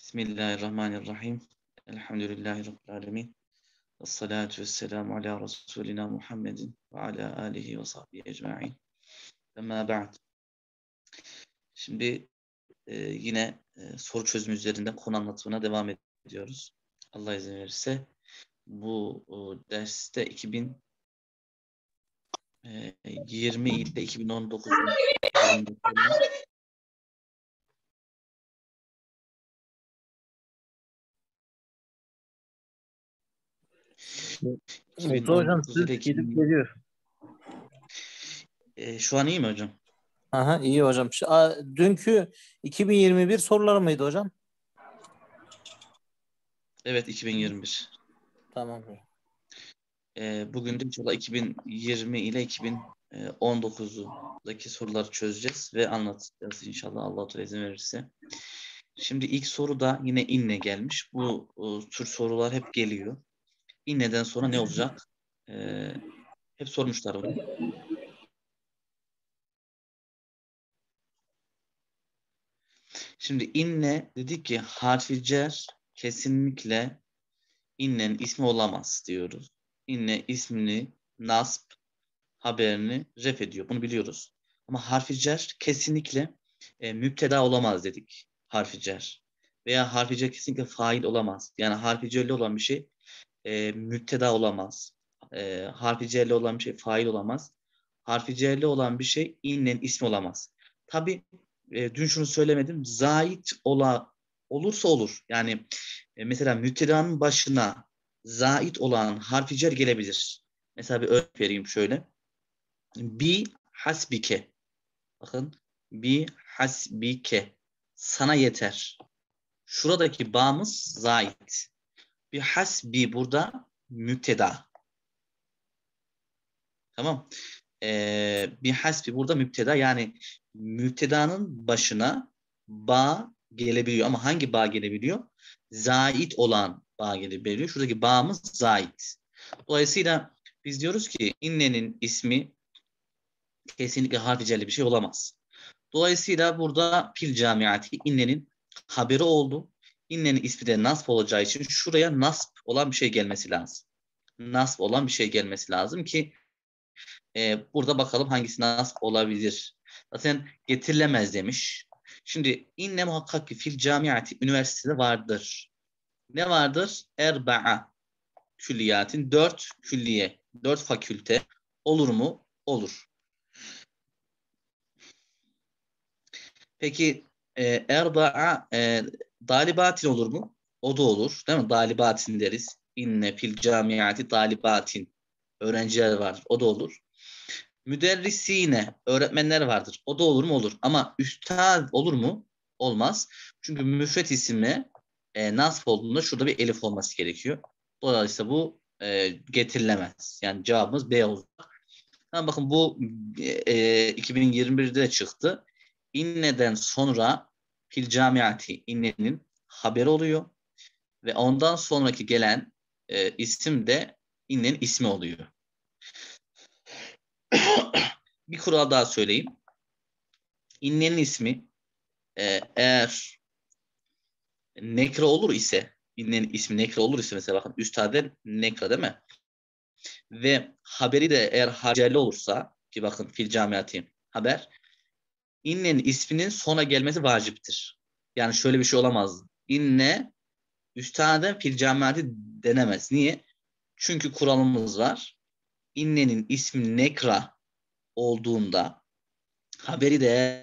Bismillahirrahmanirrahim. Elhamdülillahi Rabbil alemin. Ve salatu ve selamu ala Resulina Muhammedin ve ala alihi ve sahbihi ecma'in. Ve ma ba'd. Şimdi e, yine e, soru çözümü üzerinde konu anlatımına devam ediyoruz. Allah izin verirse bu o, derste 2020 ile 2019 Mutlu hocam siz gidip geliyor. E, şu an iyi mi hocam? Aha iyi hocam. Şu, a, dünkü 2021 soruları mıydı hocam? Evet 2021. Tamam. E, bugün de inşallah 2020 ile 2019'daki soruları çözeceğiz ve anlatacağız inşallah Allah Teala izin verirse. Şimdi ilk soru da yine inne gelmiş. Bu o, tür sorular hep geliyor. İnneden sonra ne olacak? Ee, hep sormuşlar bunu. Şimdi inne dedik ki harfi cer kesinlikle innenin ismi olamaz diyoruz. İnne ismini nasb haberini ref ediyor. Bunu biliyoruz. Ama harfi cer kesinlikle e, müpteda olamaz dedik. Harfi cer. Veya harfi cer kesinlikle fail olamaz. Yani harfi cerli olan bir şey e, müpteda olamaz. E, harfi cerli olan bir şey fail olamaz. Harfi cerli olan bir şey innenin ismi olamaz. Tabi e, dün şunu söylemedim. Zait ola, olursa olur. Yani e, mesela müptedanın başına zait olan harfi cer gelebilir. Mesela bir örnek vereyim şöyle. Bi hasbike. Bakın. Bi hasbike. Sana yeter. Şuradaki bağımız zait. Bir hasbi burada müpteda. Tamam. Ee, bir hasbi burada müpteda. Yani müptedanın başına ba gelebiliyor. Ama hangi bağ gelebiliyor? Zait olan bağ gelebiliyor. Şuradaki bağımız zait. Dolayısıyla biz diyoruz ki innenin ismi kesinlikle harficelli bir şey olamaz. Dolayısıyla burada pil camiati innenin haberi oldu. İnnenin ismi de nasp olacağı için şuraya nasp olan bir şey gelmesi lazım. Nasp olan bir şey gelmesi lazım ki e, burada bakalım hangisi nasp olabilir. Zaten getirilemez demiş. Şimdi inne muhakkak ki fil camiati üniversitede vardır. Ne vardır? Erba'a külliyatin dört külliye, dört fakülte olur mu? Olur. Peki e, erba'a e, dalibatin olur mu? O da olur. Değil mi? Dalibatin deriz. İnne fil camiati dalibatin. Öğrenciler vardır. O da olur. Müderrisine öğretmenler vardır. O da olur mu? Olur. Ama üstad olur mu? Olmaz. Çünkü müfret ismi e, nasf olduğunda şurada bir elif olması gerekiyor. Dolayısıyla bu e, getirilemez. Yani cevabımız B olacak. Tamam, bakın bu e, 2021'de de çıktı. İnne'den sonra fil camiati innenin haberi oluyor. Ve ondan sonraki gelen e, isim de innenin ismi oluyor. bir kural daha söyleyeyim. İnnenin ismi e, eğer nekra olur ise innenin ismi nekra olur ise mesela bakın üstade nekra değil mi? Ve haberi de eğer hacerli olursa ki bakın fil camiati haber innenin isminin sona gelmesi vaciptir. Yani şöyle bir şey olamaz. İnne üstaden fil camiati denemez. Niye? Çünkü kuralımız var. İnnenin ismi nekra olduğunda haberi de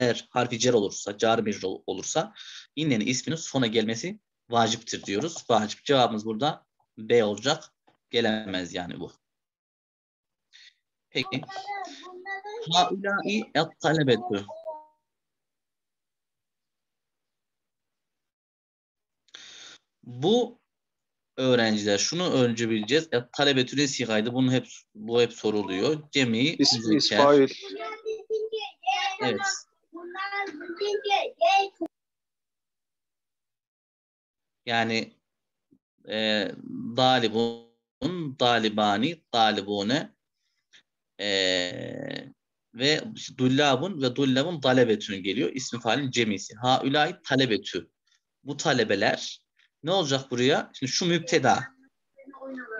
eğer harfi cer olursa, car mecrur olursa innenin isminin sona gelmesi vaciptir diyoruz. Vacip cevabımız burada B olacak. Gelemez yani bu. Peki. Haulâi et-talebetü. Bu öğrenciler şunu önce bileceğiz. E, talebetü ne sigaydı? Bunu hep bu hep soruluyor. Cemi İs, İsmail. Evet. Yani e, dalibun, dalibani, dalibune e, ve dullabun ve dullabun talebetün geliyor. İsmi faalin cemisi. Haulâi talebetü. bu talebeler ne olacak buraya? Şimdi şu müpteda.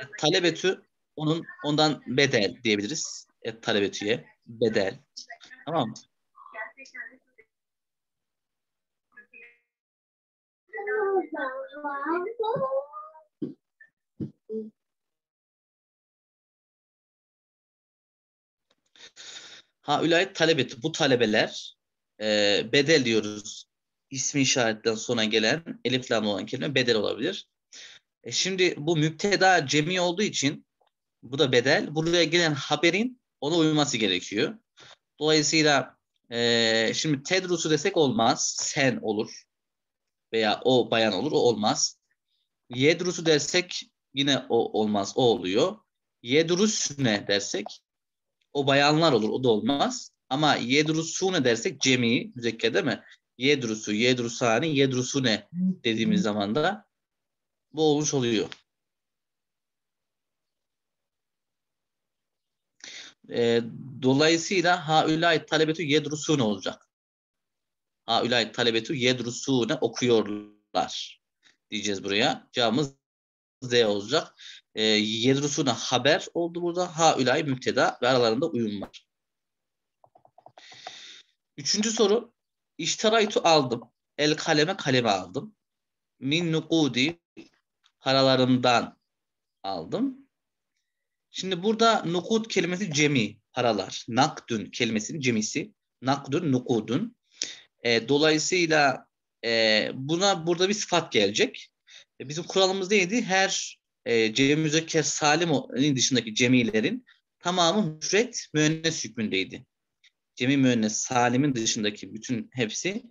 E, talebetü onun ondan bedel diyebiliriz. Et talebetüye bedel. Tamam mı? Ha ülayet talebeti. Bu talebeler e, bedel diyoruz. İsmi işaretten sonra gelen elif lam olan kelime bedel olabilir. E şimdi bu müpteda cemi olduğu için bu da bedel. Buraya gelen haberin ona uyması gerekiyor. Dolayısıyla e, şimdi tedrusu desek olmaz. Sen olur. Veya o bayan olur. O olmaz. Yedrusu dersek yine o olmaz. O oluyor. Yedrus ne dersek o bayanlar olur. O da olmaz. Ama yedrusune dersek cemi müzekker değil mi? Yedrusu, yedrusani, yedrusune dediğimiz zaman da bu olmuş oluyor. E, dolayısıyla haulay talebetü yedrusune olacak. Haulay talebetü yedrusune okuyorlar diyeceğiz buraya. Cevabımız Z olacak. E, yedrusuna haber oldu burada. Haulay müpteda ve aralarında uyum var. Üçüncü soru. İştaraytu aldım. El kaleme kaleme aldım. Min nukudi paralarından aldım. Şimdi burada nukud kelimesi cemi, paralar. Nakdün kelimesinin cemisi. Nakdün, nukudun. E, dolayısıyla e, buna burada bir sıfat gelecek. E, bizim kuralımız neydi? Her e, cemi müzekker salim'in dışındaki cemilerin tamamı müfret müennes hükmündeydi. Cemi müennes salim'in dışındaki bütün hepsi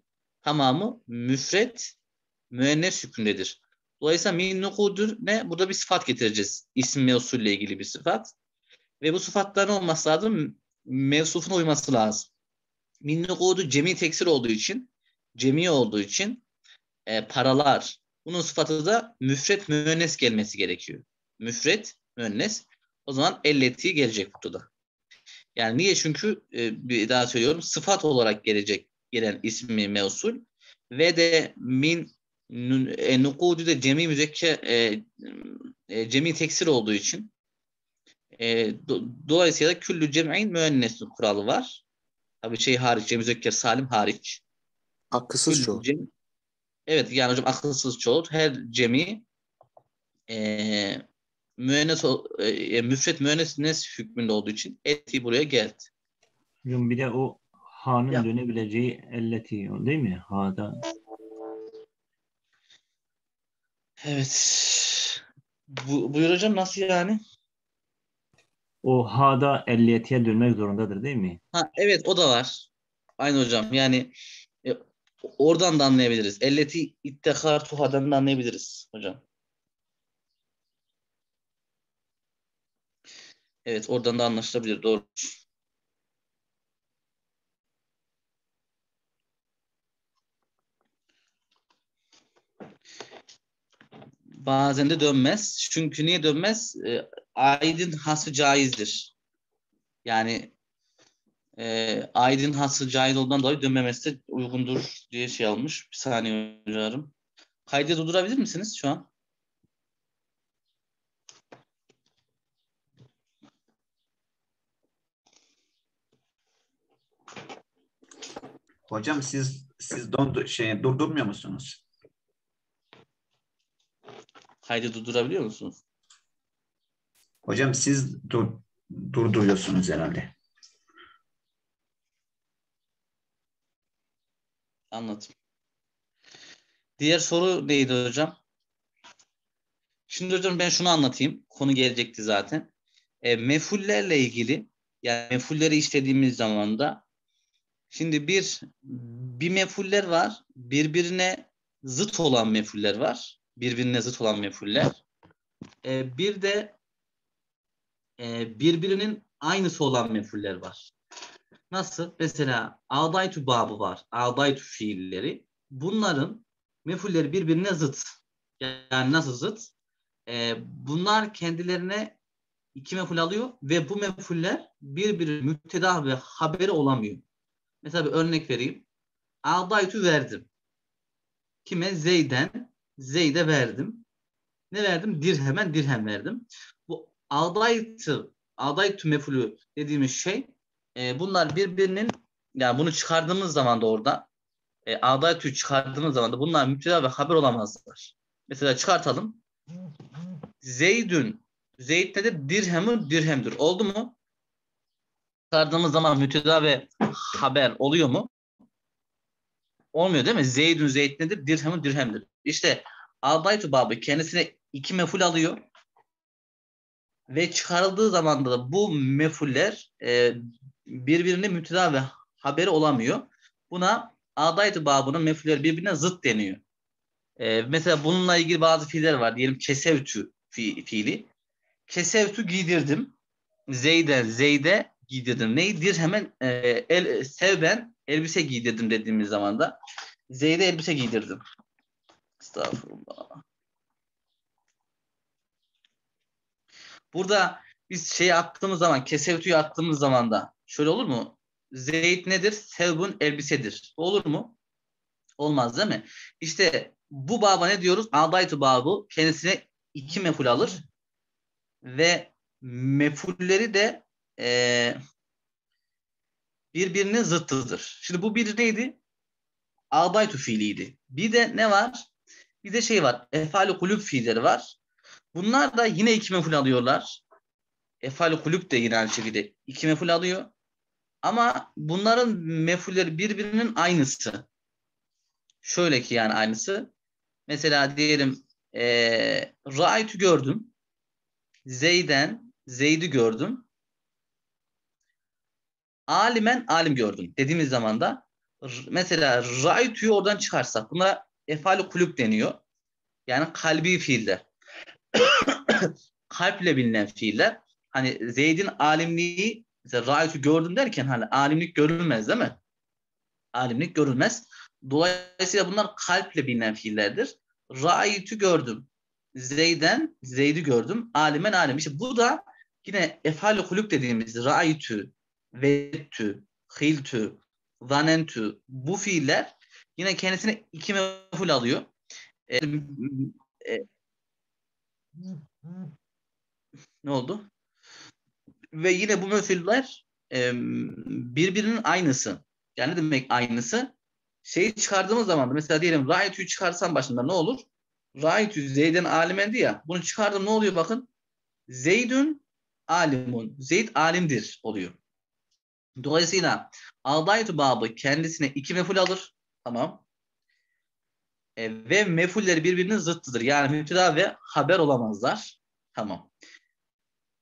tamamı müfret müennes hükmündedir. Dolayısıyla min nukudur ne? Burada bir sıfat getireceğiz. İsim mevsulle ilgili bir sıfat. Ve bu sıfatların olması lazım. Mevsufun uyması lazım. Min nukudu cemi teksir olduğu için, cemi olduğu için e, paralar. Bunun sıfatı da müfret müennes gelmesi gerekiyor. Müfret müennes. O zaman elleti gelecek burada. Yani niye? Çünkü e, bir daha söylüyorum sıfat olarak gelecek gelen ismi mevsul ve de min e, nukudu da cemi müzekker e, e, cemi teksir olduğu için e, do, dolayısıyla küllü cem'in müennes kuralı var. Tabii şey hariç, cem müzekker salim hariç. Akılsız çoğul. Cem, evet yani hocam akılsız çoğul. Her cemi e, müennes, e, müfret müennes hükmünde olduğu için eti buraya geldi. Hocam bir de o ha'nın Ya. dönebileceği elleti değil mi? Ha'da. Evet. Bu, buyur hocam nasıl yani? O ha'da elliyetiye dönmek zorundadır değil mi? Ha, evet o da var. Aynı hocam. Yani e, oradan da anlayabiliriz. Elleti ittehar tuhadan da anlayabiliriz hocam. Evet oradan da anlaşılabilir. Doğru. Bazen de dönmez. Çünkü niye dönmez? E, aidin hası caizdir. Yani e, aidin hası caiz olduğundan dolayı dönmemesi de uygundur diye şey almış. Bir saniye hocam. Kaydı durdurabilir misiniz şu an? Hocam siz siz dondu, şey durdurmuyor musunuz? Kaydı durdurabiliyor musunuz? Hocam siz dur, durduruyorsunuz herhalde. Anladım. Diğer soru neydi hocam? Şimdi hocam ben şunu anlatayım. Konu gelecekti zaten. E, mefullerle ilgili yani mefulleri işlediğimiz zaman da şimdi bir bir mefuller var. Birbirine zıt olan mefuller var. Birbirine zıt olan mefuller. E, bir de e, birbirinin aynısı olan mefuller var. Nasıl? Mesela adaytu babı var. Adaytu fiilleri. Bunların mefulleri birbirine zıt. Yani nasıl zıt? Ee, bunlar kendilerine iki meful alıyor ve bu mefuller birbiri müpteda ve haberi olamıyor. Mesela bir örnek vereyim. Adaytu verdim. Kime? Zeyd'den. Zeyd'e verdim. Ne verdim? Dirhemen dirhem verdim. Bu aldaytı, aldaytü mefulü dediğimiz şey e, bunlar birbirinin yani bunu çıkardığımız zaman da orada e, aldaytü çıkardığımız zaman da bunlar müpteda ve haber olamazlar. Mesela çıkartalım. Zeydün. Zeyd nedir? Dirhemü dirhemdir. Oldu mu? Çıkardığımız zaman müpteda ve haber oluyor mu? Olmuyor değil mi? Zeydün Zeyd nedir? Dirhemü dirhemdir. İşte Aldaytu babı kendisine iki meful alıyor. Ve çıkarıldığı zaman da bu mefuller e, birbirine müpteda ve haberi olamıyor. Buna Aldaytu babının mefulleri birbirine zıt deniyor. E, mesela bununla ilgili bazı fiiller var. Diyelim kesevtü fi, fiili. Kesevtü giydirdim. Zeyden Zeyde giydirdim. Neydir? Hemen e, el, sevben elbise giydirdim dediğimiz zaman da Zeyde elbise giydirdim. Estağfurullah. Burada biz şeyi attığımız zaman, kesevtüyü attığımız zaman da şöyle olur mu? Zeyd nedir? Sevbun elbisedir. Olur mu? Olmaz değil mi? İşte bu baba ne diyoruz? Adaytu babı kendisine iki meful alır ve mefulleri de e, birbirinin zıttıdır. Şimdi bu bir neydi? Adaytu fiiliydi. Bir de ne var? Bir de şey var. Efali kulüp fiilleri var. Bunlar da yine iki meful alıyorlar. Efali kulüp de yine aynı şekilde iki meful alıyor. Ama bunların mefulleri birbirinin aynısı. Şöyle ki yani aynısı. Mesela diyelim e, Ra'ytü gördüm. Zeyden Zeyd'i gördüm. Alimen alim gördüm. Dediğimiz zaman da mesela Ra'ytü'yü oradan çıkarsak buna efali kulüp deniyor. Yani kalbi fiiller. Kalple bilinen fiiller. Hani Zeyd'in alimliği mesela Ra'ytü gördüm derken hani alimlik görülmez değil mi? Alimlik görülmez. Dolayısıyla bunlar kalple bilinen fiillerdir. Ra'ytü gördüm. Zeyden Zeyd'i gördüm. Alimen alim. İşte bu da yine efali kulüp dediğimiz ra'ytü, vettü, hiltü, zanentü bu fiiller yine kendisine iki meful alıyor. E, e, ne oldu? Ve yine bu mefuller e, birbirinin aynısı. Yani ne demek aynısı? Şeyi çıkardığımız zaman da mesela diyelim ra'ytü'yü çıkarsam başında ne olur? Ra'ytü Zeyd'in alimendi ya. Bunu çıkardım ne oluyor bakın? Zeydün alimun. Zeyd alimdir oluyor. Dolayısıyla aldaytu babı kendisine iki meful alır. Tamam. E, ve mefulleri birbirinin zıttıdır. Yani müpteda ve haber olamazlar. Tamam.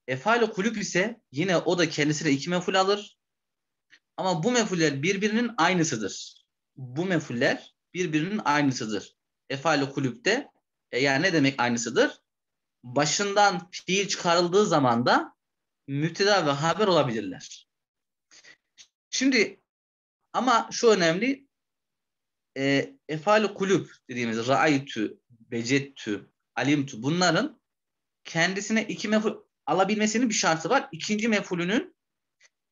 Efal kulüp ise yine o da kendisine iki meful alır. Ama bu mefuller birbirinin aynısıdır. Bu mefuller birbirinin aynısıdır. Efal kulüpte e, yani ne demek aynısıdır? Başından fiil çıkarıldığı zaman da müpteda ve haber olabilirler. Şimdi ama şu önemli e, efal kulüp dediğimiz ra'aytü, becettü, alimtü bunların kendisine iki meful alabilmesinin bir şartı var. İkinci mefulünün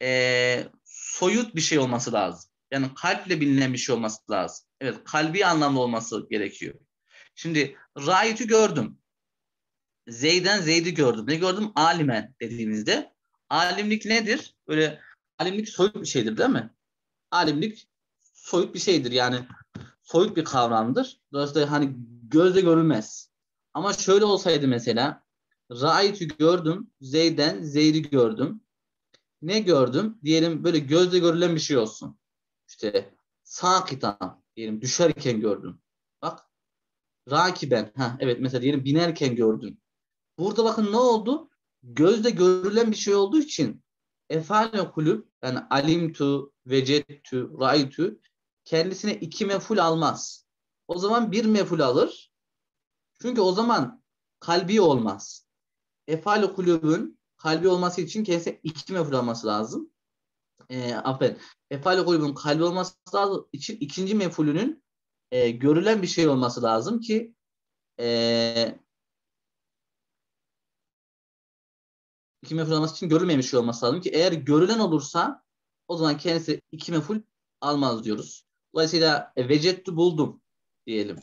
e, soyut bir şey olması lazım. Yani kalple bilinen bir şey olması lazım. Evet kalbi anlamda olması gerekiyor. Şimdi ra'ytü gördüm. Zeyden Zeyd'i gördüm. Ne gördüm? Alimen dediğimizde. Alimlik nedir? Böyle alimlik soyut bir şeydir değil mi? Alimlik soyut bir şeydir. Yani soyut bir kavramdır. Dolayısıyla hani gözle görülmez. Ama şöyle olsaydı mesela Ra'ytü gördüm. Zeyden Zeyd'i gördüm. Ne gördüm? Diyelim böyle gözle görülen bir şey olsun. İşte sakitan diyelim düşerken gördüm. Bak rakiben. Ha, evet mesela diyelim binerken gördüm. Burada bakın ne oldu? Gözle görülen bir şey olduğu için efale kulüp yani alimtu, vecettu, raytu kendisine iki meful almaz. O zaman bir meful alır. Çünkü o zaman kalbi olmaz. Efale kulübün kalbi olması için kendisine iki meful alması lazım. E, aferin. Efale kulübün kalbi olması lazım için ikinci mefulünün e, görülen bir şey olması lazım ki e, iki meful alması için görülmeyen bir şey olması lazım ki eğer görülen olursa o zaman kendisi iki meful almaz diyoruz. Dolayısıyla e, vecettu buldum diyelim.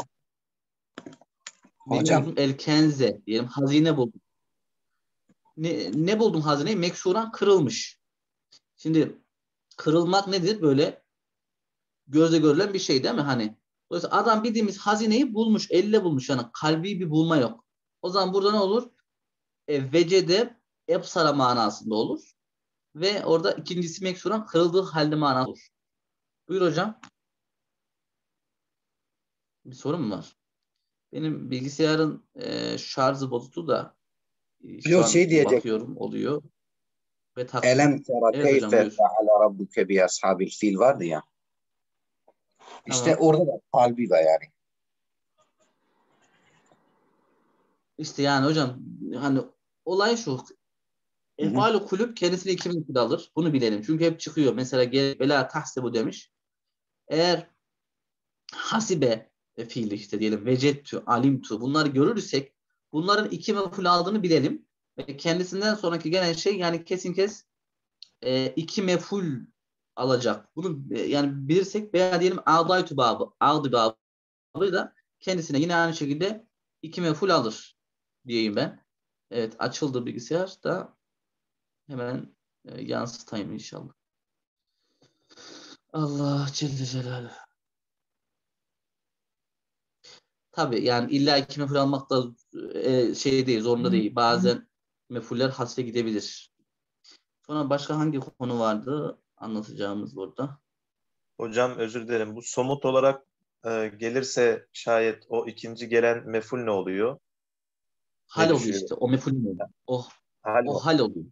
Hocam. El kenze diyelim. Hazine buldum. Ne, ne buldum hazineyi? Meksuran kırılmış. Şimdi kırılmak nedir? Böyle gözle görülen bir şey değil mi? Hani Dolayısıyla adam bildiğimiz hazineyi bulmuş, elle bulmuş. Yani kalbi bir bulma yok. O zaman burada ne olur? E, vecede ebsara manasında olur. Ve orada ikincisi meksuran kırıldığı halde manası olur. Buyur hocam. Bir sorun mu var? Benim bilgisayarın e, şarjı bozuldu da şu Yok, şey diyecek. bakıyorum oluyor. Ve tak- Elem tera Evet keyfe feala rabbuke bi ashabil fil vardı ya. İşte Tamam. orada da kalbi var yani. İşte yani hocam hani olay şu. Efal kulüp kendisine 2000 kilo alır. Bunu bilelim. Çünkü hep çıkıyor. Mesela bela tahsebu demiş. Eğer hasibe fiili işte diyelim vecettü, alimtu bunları görürsek bunların iki meful aldığını bilelim. Ve kendisinden sonraki gelen şey yani kesin kes e, iki meful alacak. Bunu e, yani bilirsek veya diyelim adaytu babı, aldı babı da kendisine yine aynı şekilde iki meful alır diyeyim ben. Evet açıldı bilgisayar da hemen e, yansıtayım inşallah. Allah Celle Celaluhu. Tabii yani illa iki meful almak da e, şey değil, zorunda değil. Bazen mefuller hasfe gidebilir. Sonra başka hangi konu vardı anlatacağımız burada? Hocam özür dilerim. Bu somut olarak e, gelirse şayet o ikinci gelen meful ne oluyor? Hal oluyor düşüyor? işte. O meful ne oluyor? O, Hal o hal oluyor.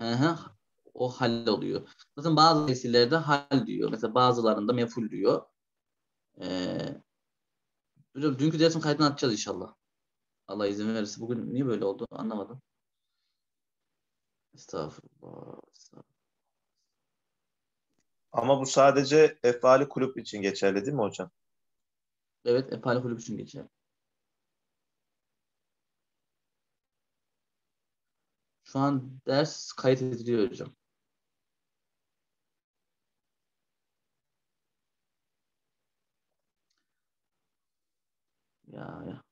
Hı hı. O hal oluyor. Zaten bazı tesirlerde hal diyor. Mesela bazılarında meful diyor. Ee, hocam dünkü dersin kaydını atacağız inşallah. Allah izin verirse. Bugün niye böyle oldu anlamadım. Estağfurullah. estağfurullah. Ama bu sadece efali kulüp için geçerli değil mi hocam? Evet, Epali Kulüp için geçer. Şu an ders kayıt ediliyor hocam. Ya ya.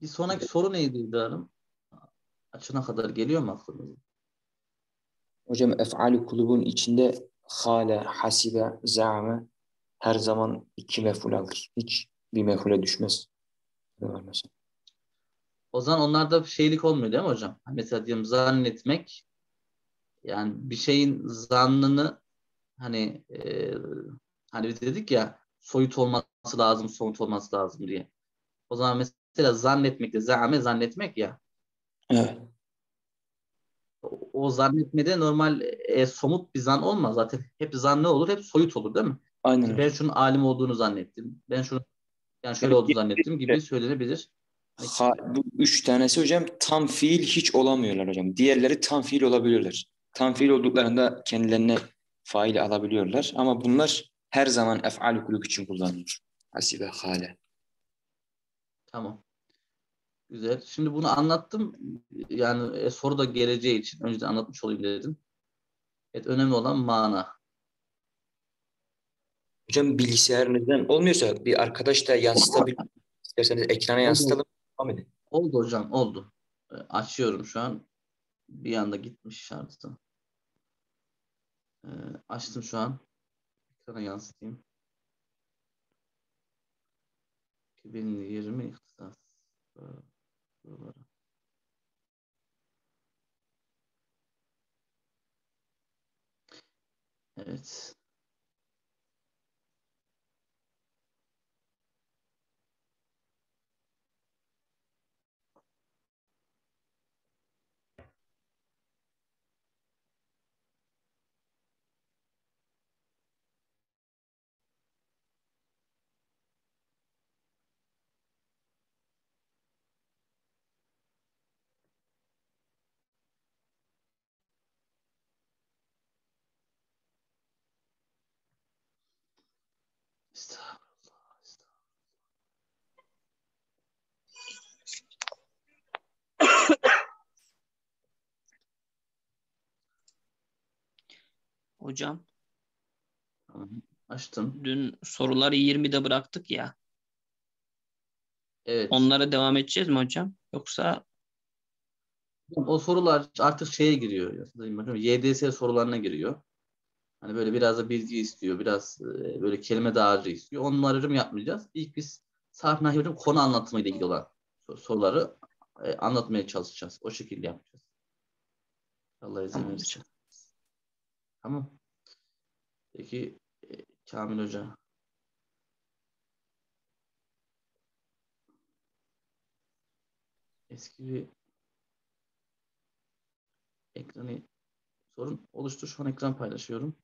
Bir sonraki soru neydi İbrahim? Açına kadar geliyor mu aklınıza? Hocam ef'ali kulubun içinde hale, hasibe, zame her zaman iki meful alır. Hiç bir mefule düşmez. Mesela? O zaman onlarda şeylik olmuyor değil mi hocam? Mesela diyelim zannetmek yani bir şeyin zannını hani e, hani biz dedik ya soyut olması lazım, somut olması lazım diye. O zaman mesela zannetmek de zame zannetmek ya. Evet. O, zannetmede normal e, somut bir zan olmaz. Zaten hep zan ne olur? Hep soyut olur değil mi? Aynen. Ben şunun alim olduğunu zannettim. Ben şunu yani şöyle olduğunu zannettim gibi söylenebilir. Ha, bu üç tanesi hocam tam fiil hiç olamıyorlar hocam. Diğerleri tam fiil olabiliyorlar. Tam fiil olduklarında kendilerine fail alabiliyorlar. Ama bunlar her zaman ef'al kulüp için kullanılır. Hasibe, hale. Tamam. Güzel. Şimdi bunu anlattım. Yani e, soru da geleceği için önceden anlatmış olayım dedim. Evet, önemli olan mana. Hocam bilgisayarınızdan olmuyorsa bir arkadaş da yansıtabilir. İsterseniz ekrana yansıtalım. Devam edin. Oldu hocam, oldu. E, Açıyorum şu an. Bir anda gitmiş şarjı. E, açtım şu an. Ekrana yansıtayım. 2020 ihtisas. Soruları. Evet. Hocam Açtım. dün soruları 20'de bıraktık ya. Evet. Onlara devam edeceğiz mi hocam? Yoksa O sorular artık şeye giriyor. YDS sorularına giriyor. Hani böyle biraz da bilgi istiyor. Biraz e, böyle kelime dağarcığı istiyor. Onları hocam yapmayacağız. İlk biz sarf nahiye hocam konu anlatımı ile ilgili olan sor- soruları e, anlatmaya çalışacağız. O şekilde yapacağız. Allah izin verirse. Tamam. Peki e, Kamil Hoca. Eski bir ekranı sorun oluştu. Şu an ekran paylaşıyorum.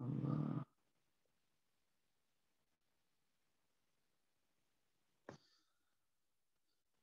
Allah.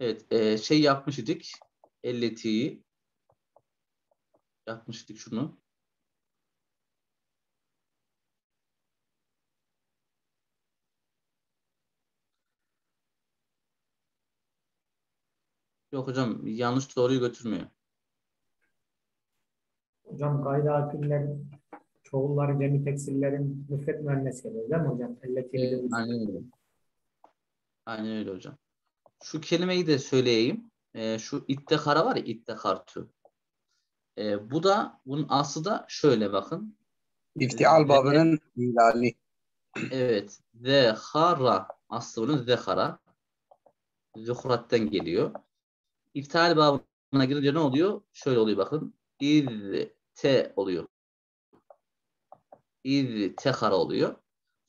Evet, e, şey yapmış idik. Elleti'yi yapmıştık şunu. Yok hocam yanlış doğruyu götürmüyor. Hocam gayri akillerin çoğulları cemi teksillerin müfret geliyor değil mi hocam? Elleti Ee, aynen öyle. Aynen öyle hocam. Şu kelimeyi de söyleyeyim. Ee, şu iddekara var ya iddekartü. Ee, bu da bunun aslı da şöyle bakın. İftial babının hilali. Evet. Zekara. Aslı bunun zekara. Zuhrat'ten geliyor. İftihal babına girince ne oluyor? Şöyle oluyor bakın. İz te oluyor. İz tekara oluyor.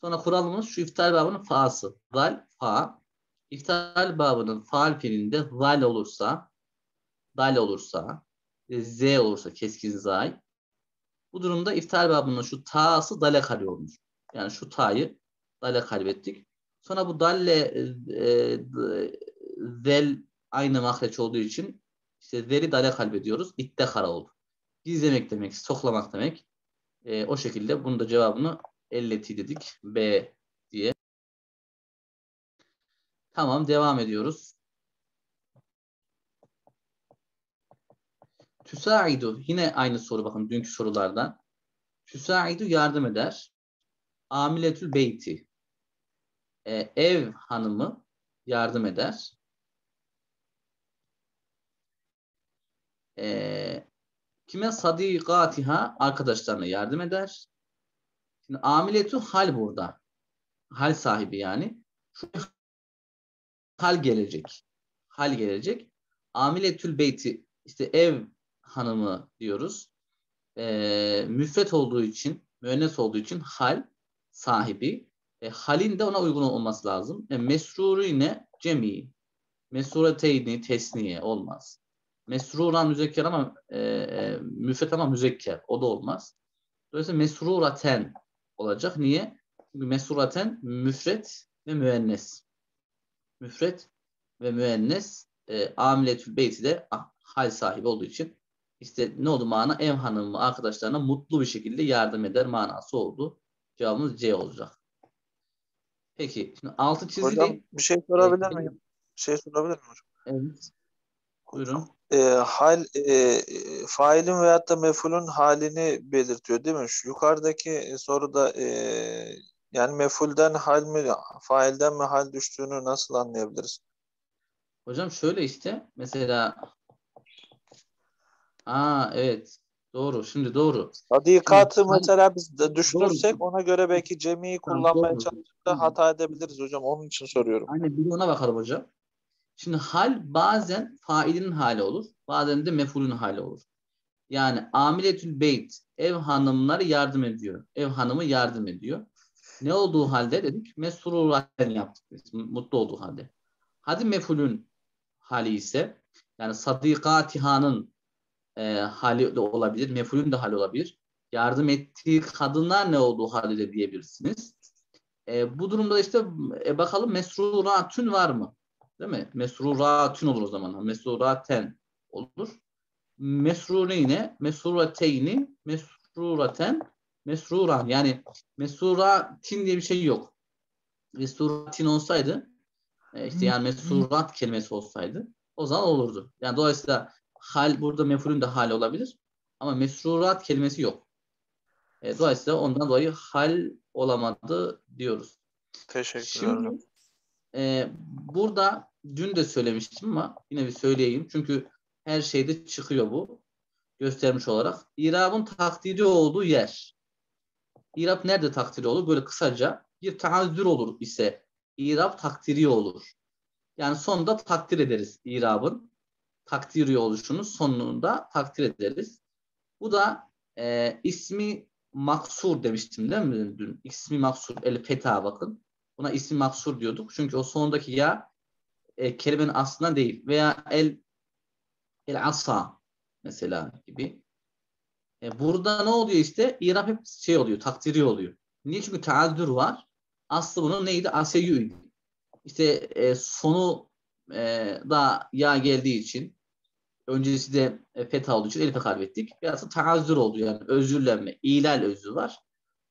Sonra kuralımız şu iftihal babının faası. Zal, fa. İftihal babının faal fiilinde zal olursa, dal olursa, e, z olursa keskin zay. Bu durumda iftihal babının şu ta'sı dale olmuş. Yani şu ta'yı dale kalbettik. Sonra bu dalle e, e, zel aynı mahreç olduğu için işte zeli dale kalbediyoruz. İttekara oldu. Gizlemek demek, soklamak demek. E, o şekilde bunun da cevabını elleti dedik. B Tamam devam ediyoruz. Tüsaidu yine aynı soru bakın dünkü sorulardan. Tüsaidu yardım eder. Amiletül beyti e, ev hanımı yardım eder. E, kime sadikatiha arkadaşlarına yardım eder. Şimdi amiletu hal burada. Hal sahibi yani. Şu hal gelecek. Hal gelecek. Amiletül beyti işte ev hanımı diyoruz. E, müfret olduğu için, müennes olduğu için hal sahibi. E, halin de ona uygun olması lazım. E, mesruru yine cemi. Mesrureteyni tesniye olmaz. Mesruran müzekker ama e, e, müfret ama müzekker. O da olmaz. Dolayısıyla mesruraten olacak. Niye? Çünkü mesruraten müfret ve müennes. Müfret ve müennes e, amiletül beyti de ah, hal sahibi olduğu için işte ne oldu mana? Ev hanımı arkadaşlarına mutlu bir şekilde yardım eder manası oldu. Cevabımız C olacak. Peki şimdi altı çizili. Hocam bir şey sorabilir miyim? Bir şey sorabilir miyim hocam? Evet. Buyurun. E, hal e, failin veyahut da mefulün halini belirtiyor değil mi? Şu yukarıdaki soruda e, yani mefulden hal mi failden mi hal düştüğünü nasıl anlayabiliriz? Hocam şöyle işte mesela Aa evet. Doğru. Şimdi doğru. Sadikatı Şimdi mesela biz de düşünürsek Doğru. ona göre belki cemiyi kullanmaya doğru. çalışıp da hata edebiliriz hocam. Onun için soruyorum. Aynen bir ona bakalım hocam. Şimdi hal bazen failinin hali olur. Bazen de mefulün hali olur. Yani amiletül beyt ev hanımları yardım ediyor. Ev hanımı yardım ediyor. Ne olduğu halde dedik? Mesruraten yaptık biz. Mutlu olduğu halde. Hadi mefulün hali ise yani sadikatihanın e, hali de olabilir. Mefulün de hali olabilir. Yardım ettiği kadınlar ne olduğu halde de diyebilirsiniz. E, bu durumda işte e, bakalım mesruratün var mı? Değil mi? Mesruratün olur o zaman. Mesruraten olur. Mesrureyne, mesrurateyni, mesruraten, mesruran. Yani mesruratin diye bir şey yok. Mesruratin olsaydı e, işte yani mesrurat kelimesi olsaydı o zaman olurdu. Yani dolayısıyla hal burada mefulün de hal olabilir ama mesrurat kelimesi yok. E, dolayısıyla ondan dolayı hal olamadı diyoruz. Teşekkürler. Şimdi e, burada dün de söylemiştim ama yine bir söyleyeyim. Çünkü her şeyde çıkıyor bu. Göstermiş olarak. İrabın takdiri olduğu yer. İrab nerede takdiri olur? Böyle kısaca bir taazzür olur ise İrab takdiri olur. Yani sonunda takdir ederiz İrabın. Takdiri oluşunu sonunda takdir ederiz. Bu da e, ismi maksur demiştim değil mi dün? İsmi maksur, el feta bakın. Buna ismi maksur diyorduk. Çünkü o sondaki ya e, kelimenin aslında değil. Veya el el asa mesela gibi. E, burada ne oluyor işte? İrab hep şey oluyor, takdiri oluyor. Niye? Çünkü taaddür var. Aslı bunun neydi? Aseyyü'ydü. İşte e, sonu e, da ya geldiği için öncesi de e, fetha olduğu için elife kalbettik. Biraz taazzür oldu yani özürlenme, ilal özrü var.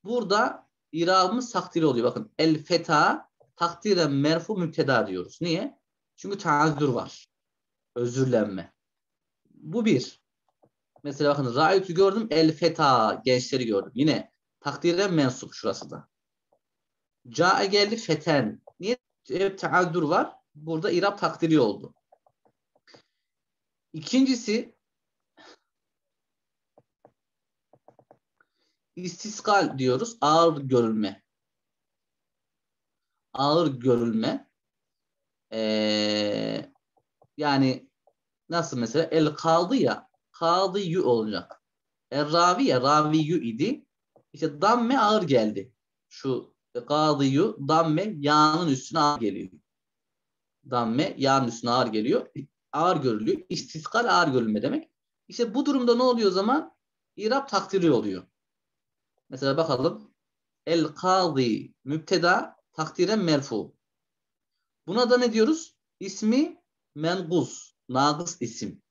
Burada irabımız takdiri oluyor. Bakın el feta takdiren merfu müpteda diyoruz. Niye? Çünkü taazzür var. Özürlenme. Bu bir. Mesela bakın ra'ytü gördüm el feta gençleri gördüm. Yine takdiren mensup şurası da. Ca'e geldi feten. Niye? Hep taazzür var. Burada irab takdiri oldu. İkincisi istiskal diyoruz. Ağır görülme. Ağır görülme. Ee, yani nasıl mesela el kaldı ya kaldı yu olacak. El ravi ya ravi yu idi. İşte damme ağır geldi. Şu kaldı yu damme yağının üstüne ağır geliyor. Damme yağın üstüne ağır geliyor. Ağır görülüyor. İstiskal ağır görülme demek. İşte bu durumda ne oluyor o zaman? İrab takdiri oluyor. Mesela bakalım. El kazi müpteda takdiren merfu. Buna da ne diyoruz? İsmi mengus. Nagıs isim.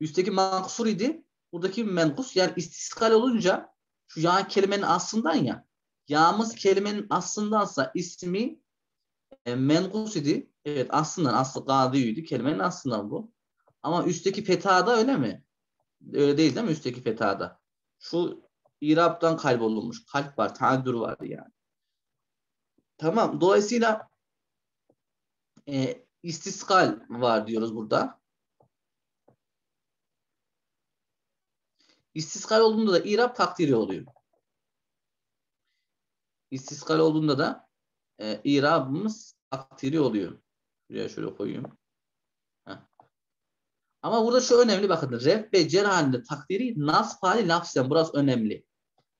Üstteki maksur idi. Buradaki mengus yani istiskal olunca şu ya kelimenin aslından ya yağımız kelimenin aslındansa ismi e, mengus idi. Evet aslından aslı gadiydi. Kelimenin aslından bu. Ama üstteki fetada öyle mi? Öyle değil değil mi üstteki fetada? Şu İrab'dan kaybolmuş. Kalp var, taaddür var yani. Tamam. Dolayısıyla e, istiskal var diyoruz burada. İstiskal olduğunda da İrab takdiri oluyor. İstiskal olduğunda da e, İrabımız takdiri oluyor. Şuraya şöyle koyayım. Heh. Ama burada şu önemli bakın. Ref ve cer halinde takdiri nasb hali lafzen. Burası önemli.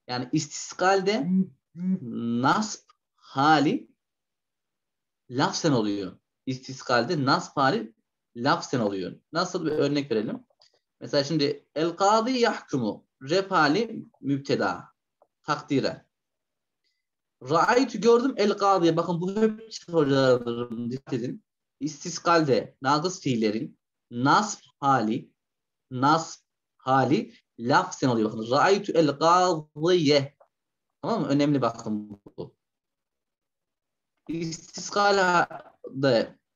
Yani istiskalde nasb hali lafzen oluyor. İstiskalde nasb hali lafzen oluyor. Nasıl bir örnek verelim? Mesela şimdi el kadı yahkumu ref hali mübteda takdire. Ra'aytu gördüm el kadıya. Bakın bu hep hocalarım dikkat edin. İstiskalde nagıs fiillerin nasb hali nasb hali lafzen oluyor. Bakın ra'aytu el kadıye. Tamam mı? Önemli bakın bu. İstiskalde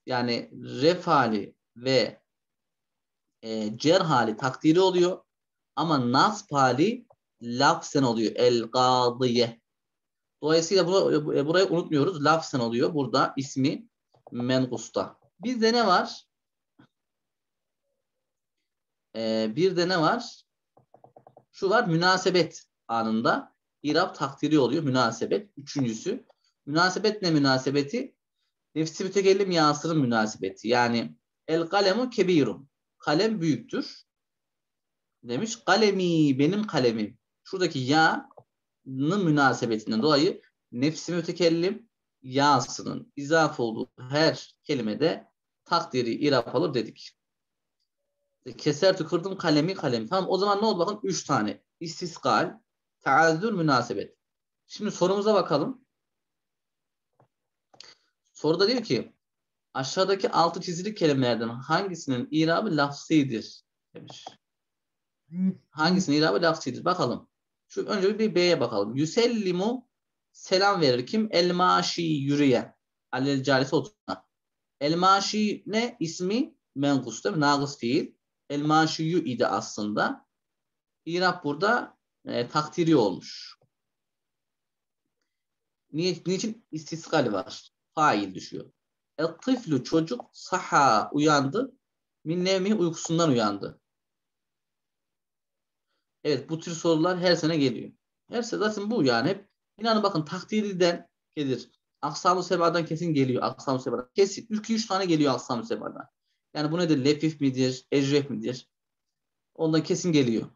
yani ref hali ve e, cer hali takdiri oluyor. Ama nasb hali lafzen oluyor. El kadıye. Dolayısıyla bunu, burayı unutmuyoruz. Lafzen oluyor. Burada ismi mengusta. Bizde ne var? Ee, bir de ne var? Şu var münasebet anında. İrab takdiri oluyor. Münasebet. Üçüncüsü. Münasebet ne münasebeti? Nefsi mütekellim yasının münasebeti. Yani el kalemu kebirun. Kalem büyüktür. Demiş kalemi benim kalemim. Şuradaki ya'nın münasebetinden dolayı nefsi mütekellim yasının izaf olduğu her kelimede takdiri irap alır dedik. Kesertü kırdım kalemi kalemi. Tamam o zaman ne oldu bakın? Üç tane. İstiskal, taazzür, münasebet. Şimdi sorumuza bakalım. Soruda diyor ki aşağıdaki altı çizili kelimelerden hangisinin irabı lafzidir demiş. Hangisinin irabı lafzidir? Bakalım. Şu önce bir B'ye bakalım. Yüsellimu selam verir. Kim? El maşi yürüyen. Alel calisi oturan. El maşi ne? İsmi mengus değil mi? Nagıs fiil. El maşiyu idi aslında. İrab burada e, takdiri olmuş. Niye, niçin? İstiskal var. Fail düşüyor. El tıflu çocuk saha uyandı. Min nevmi uykusundan uyandı. Evet bu tür sorular her sene geliyor. Her sene zaten bu yani hep inanın bakın takdiriden gelir. Aksam-ı sebadan kesin geliyor. Aksam-ı sebadan. Kesin. 2-3 tane geliyor aksam-ı sebadan. Yani bu nedir? Lefif midir? Ecref midir? Ondan kesin geliyor.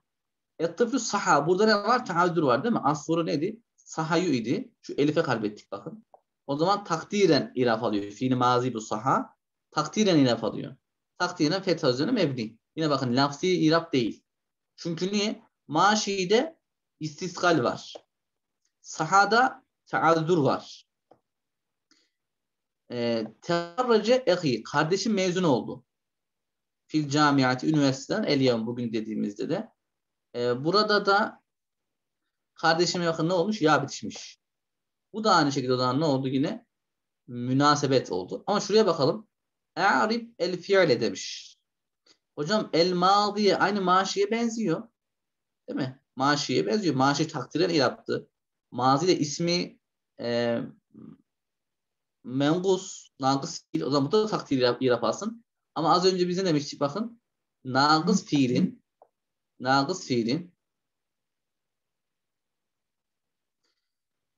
Ettıflü saha. Burada ne var? Taaddür var değil mi? Az soru neydi? Sahayu idi. Şu elife kalbettik bakın. O zaman takdiren iraf alıyor. Fiili mazi bu saha. Takdiren iraf alıyor. Takdiren fetha üzerine mebni. Yine bakın lafzi iraf değil. Çünkü niye? Maşi'de istiskal var. Sahada taazzur var. E, Terrace ehi. Kardeşim mezun oldu. Fil camiati üniversiteden Eliyam bugün dediğimizde de. E, burada da kardeşime yakın ne olmuş? Ya bitişmiş. Bu da aynı şekilde o zaman ne oldu yine? Münasebet oldu. Ama şuraya bakalım. E'rib el fi'le demiş. Hocam el madiye aynı maşiye benziyor. Değil mi? Maşiye benziyor. Maşi takdiren yaptı. Mazi de ismi e, mengus, nagıs fiil. O zaman burada da takdir yapasın. Ama az önce bize demiştik bakın. Nagıs fiilin nagıs fiilin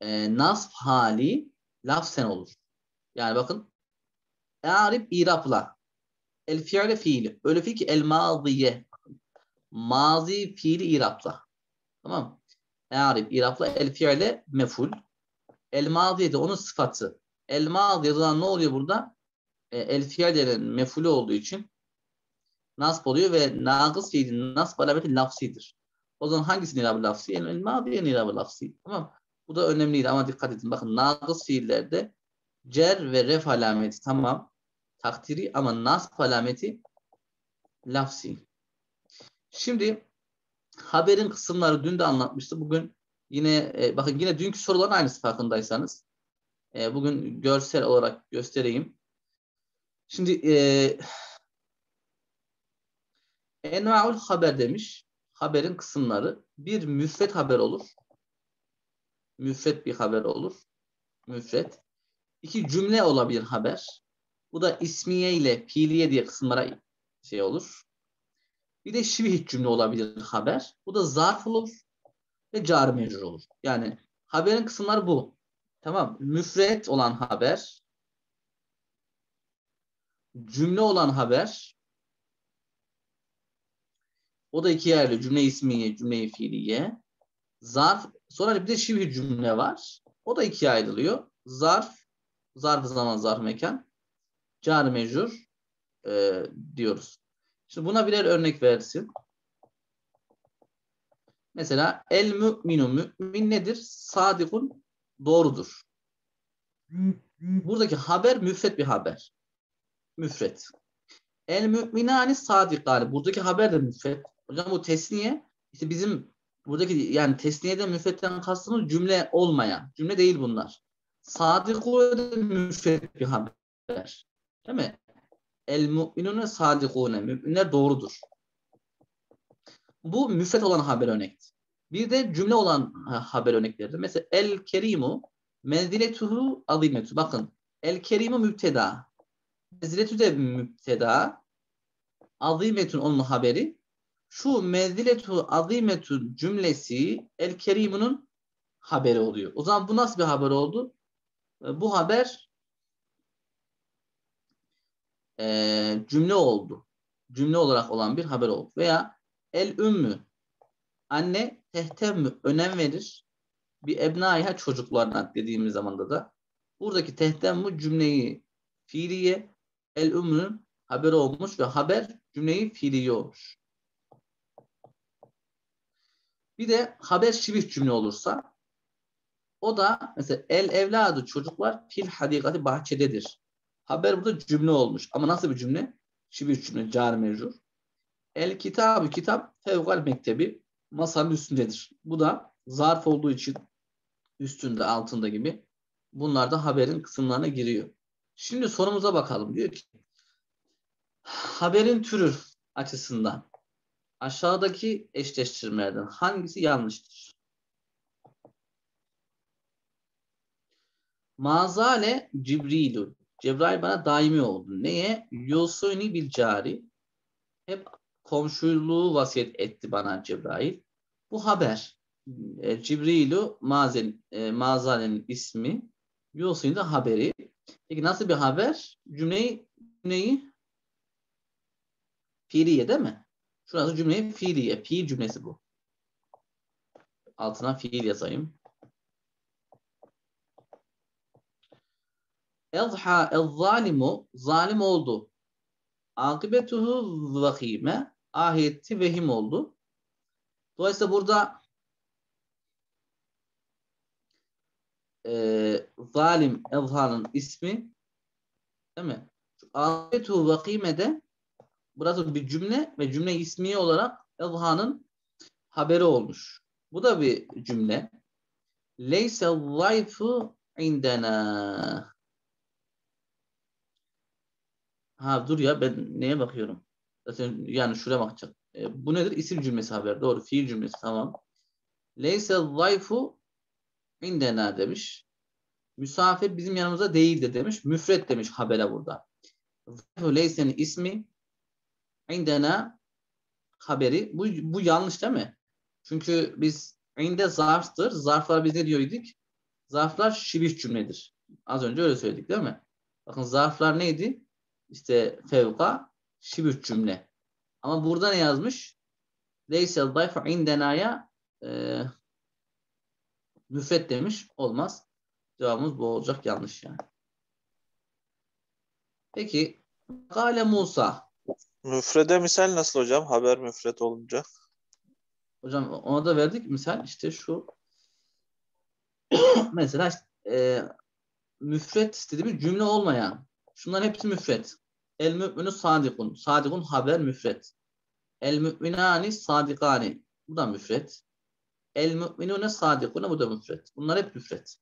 e, nasf hali lafsen olur. Yani bakın E'rib irapla. El fiile fiili. Öyle fiil ki el maziye. Mazi fiili irapla. Tamam E'rib irapla el fiile meful. El maziye de onun sıfatı. El maziye zaman ne oluyor burada? E, el fiil denen mefulü olduğu için nasb oluyor ve nagız fiilin nasb alameti lafsidir. O zaman hangisinin irabı lafsi? El, el maziyenin irabı lafsi. Tamam Bu da önemliydi ama dikkat edin. Bakın nagız fiillerde cer ve ref alameti tamam takdiri ama nasb alameti lafsi. Şimdi haberin kısımları dün de anlatmıştı. Bugün yine e, bakın yine dünkü soruların aynısı farkındaysanız. E, bugün görsel olarak göstereyim. Şimdi e, enva'ul haber demiş. Haberin kısımları. Bir müfret haber olur. Müfret bir haber olur. Müfret. İki cümle olabilir haber. Bu da ismiye ile fiiliye diye kısımlara şey olur. Bir de şivih cümle olabilir haber. Bu da zarf olur ve car mecrur olur. Yani haberin kısımları bu. Tamam. Müfret olan haber, cümle olan haber, o da ikiye ayrılıyor. Cümle ismiye, cümle fiiliye. Zarf, sonra bir de şivih cümle var. O da ikiye ayrılıyor. Zarf, zarf zaman, zarf mekan, car mecrur e, diyoruz. Şimdi buna birer örnek versin. Mesela el müminu mümin nedir? Sadikun doğrudur. Buradaki haber müfret bir haber. Müfret. El müminani sadikani. Buradaki haber de müfret. Hocam bu tesniye işte bizim buradaki yani tesniyeden müfretten kastımız cümle olmayan. Cümle değil bunlar. Sadikune müfret bir haber. Değil mi? El müminune sadikune. Müminler doğrudur. Bu müfret olan haber örnek. Bir de cümle olan haber örnekleridir. Mesela el kerimu menziletuhu azimetu. Bakın el kerimu mübteda. Menziletu de mübteda. Azimetun onun haberi. Şu menziletu azimetun cümlesi el kerimunun haberi oluyor. O zaman bu nasıl bir haber oldu? Bu haber e, cümle oldu. Cümle olarak olan bir haber oldu. Veya el ümmü anne tehtemmü önem verir. Bir ebnaiha çocuklarına dediğimiz zamanda da buradaki tehtemmü cümleyi fiiliye el ümmünün haberi olmuş ve haber cümleyi fiiliye olmuş. Bir de haber şibih cümle olursa o da mesela el evladı çocuklar fil hadikati bahçededir. Haber burada cümle olmuş. Ama nasıl bir cümle? Şibih cümle, cari mecrur. El kitabı kitap fevgal mektebi masanın üstündedir. Bu da zarf olduğu için üstünde, altında gibi. Bunlar da haberin kısımlarına giriyor. Şimdi sorumuza bakalım. Diyor ki haberin türü açısından aşağıdaki eşleştirmelerden hangisi yanlıştır? Mazale Cibrilu. Cebrail bana daimi oldu. Neye? Yusuni bil cari. Hep komşuluğu vasiyet etti bana Cebrail. Bu haber. E, Cibrilu mazen, e, mazalenin ismi. Yusuni de haberi. Peki nasıl bir haber? Cümleyi, cümleyi fiiliye değil mi? Şurası cümleyi fiiliye. Fiil cümlesi bu. Altına fiil yazayım. Ezha el-zalimu zalim oldu. Akibetuhu vahime ahireti vehim oldu. Dolayısıyla burada e, zalim ezhanın ismi değil mi? Akibetuhu vakimede burası bir cümle ve cümle ismi olarak ezhanın haberi olmuş. Bu da bir cümle. Leyse zayfu indena. Ha dur ya ben neye bakıyorum? Zaten yani şuraya bakacak. E, bu nedir? İsim cümlesi haber. Doğru. Fiil cümlesi. Tamam. Leyse zayfu indena demiş. Misafir bizim yanımızda değildir demiş. Müfret demiş habere burada. Zayfu leysenin ismi indena haberi. Bu, bu yanlış değil mi? Çünkü biz inde zarftır. Zarflar biz ne diyorduk? Zarflar şibih cümledir. Az önce öyle söyledik değil mi? Bakın zarflar neydi? İşte fevka şibih cümle. Ama burada ne yazmış? Leysel dayfu indenaya e, müfret demiş. Olmaz. Cevabımız bu olacak. Yanlış yani. Peki Kale Musa. Müfrede misal nasıl hocam? Haber müfret olunca. Hocam ona da verdik misal işte şu mesela işte, e, müfret dediğimiz cümle olmayan şunların hepsi müfret. El mü'minu sadikun. Sadikun haber müfret. El mü'minani sadikani. Bu da müfret. El mü'minune sadikune bu da müfret. Bunlar hep müfret.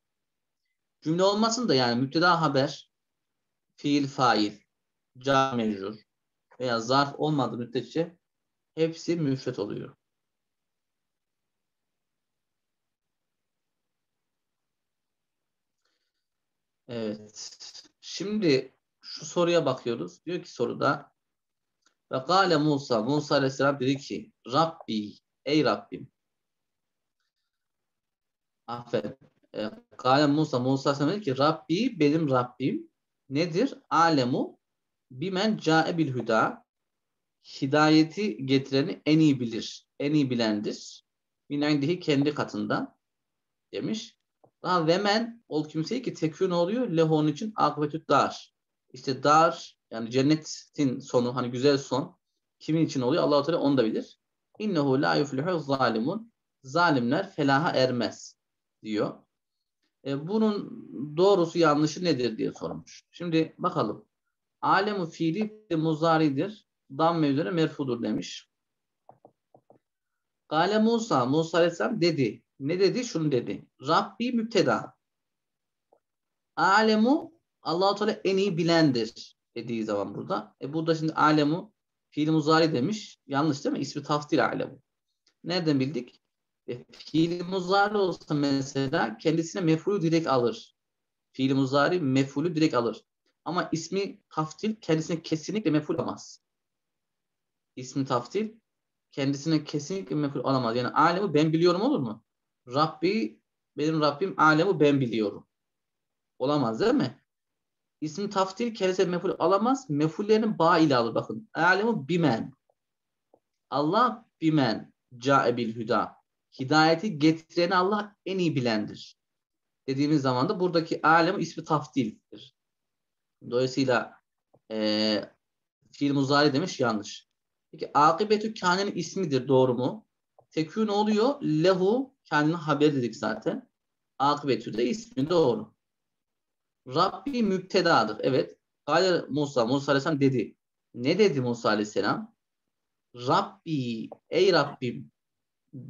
Cümle olmasın da yani müpteda haber, fiil fail, mecrur veya zarf olmadığı müddetçe hepsi müfret oluyor. Evet. Şimdi şu soruya bakıyoruz. Diyor ki soruda ve gale Musa, Musa aleyhisselam dedi ki Rabbi, ey Rabbim aferin. E, Musa, Musa aleyhisselam dedi ki Rabbi benim Rabbim nedir? Alemu bimen cae bil hüda hidayeti getireni en iyi bilir. En iyi bilendir. Min indihi kendi katından demiş. Daha vemen ol kimseyi ki tekün oluyor lehu onun için akıbetü dar. İşte dar yani cennetin sonu hani güzel son kimin için oluyor? Allah-u Teala onu da bilir. İnnehu la yuflihu zalimun. Zalimler felaha ermez diyor. E, bunun doğrusu yanlışı nedir diye sormuş. Şimdi bakalım. Alemu fiili muzaridir. Damme üzere merfudur demiş. Gale Musa, Musa Aleyhisselam dedi. Ne dedi? Şunu dedi. Rabbi müpteda. Alemu Allah-u Teala en iyi bilendir dediği zaman burada. E burada şimdi alemu fiil muzari demiş. Yanlış değil mi? İsmi taftil alemu. Nereden bildik? E, fiil muzari olsa mesela kendisine mefulü direkt alır. Fiil muzari mefulü direkt alır. Ama ismi taftil kendisine kesinlikle meful alamaz. İsmi taftil kendisine kesinlikle meful alamaz. Yani alemi ben biliyorum olur mu? Rabbi benim Rabbim alemi ben biliyorum. Olamaz değil mi? İsmi taftil kelise meful alamaz. Mefullerinin ba ile alır. Bakın. Alemu bimen. Allah bimen ca'e bil hüda. Hidayeti getireni Allah en iyi bilendir. Dediğimiz zaman da buradaki alem ismi taftildir. Dolayısıyla e, fiil muzari demiş yanlış. Peki akıbetü kânenin ismidir doğru mu? Tekûn oluyor. Lehu kendine haber dedik zaten. Akıbetü de ismi doğru. Rabbi müptedadır. Evet. Gale Musa, Musa Aleyhisselam dedi. Ne dedi Musa Aleyhisselam? Rabbi, ey Rabbim.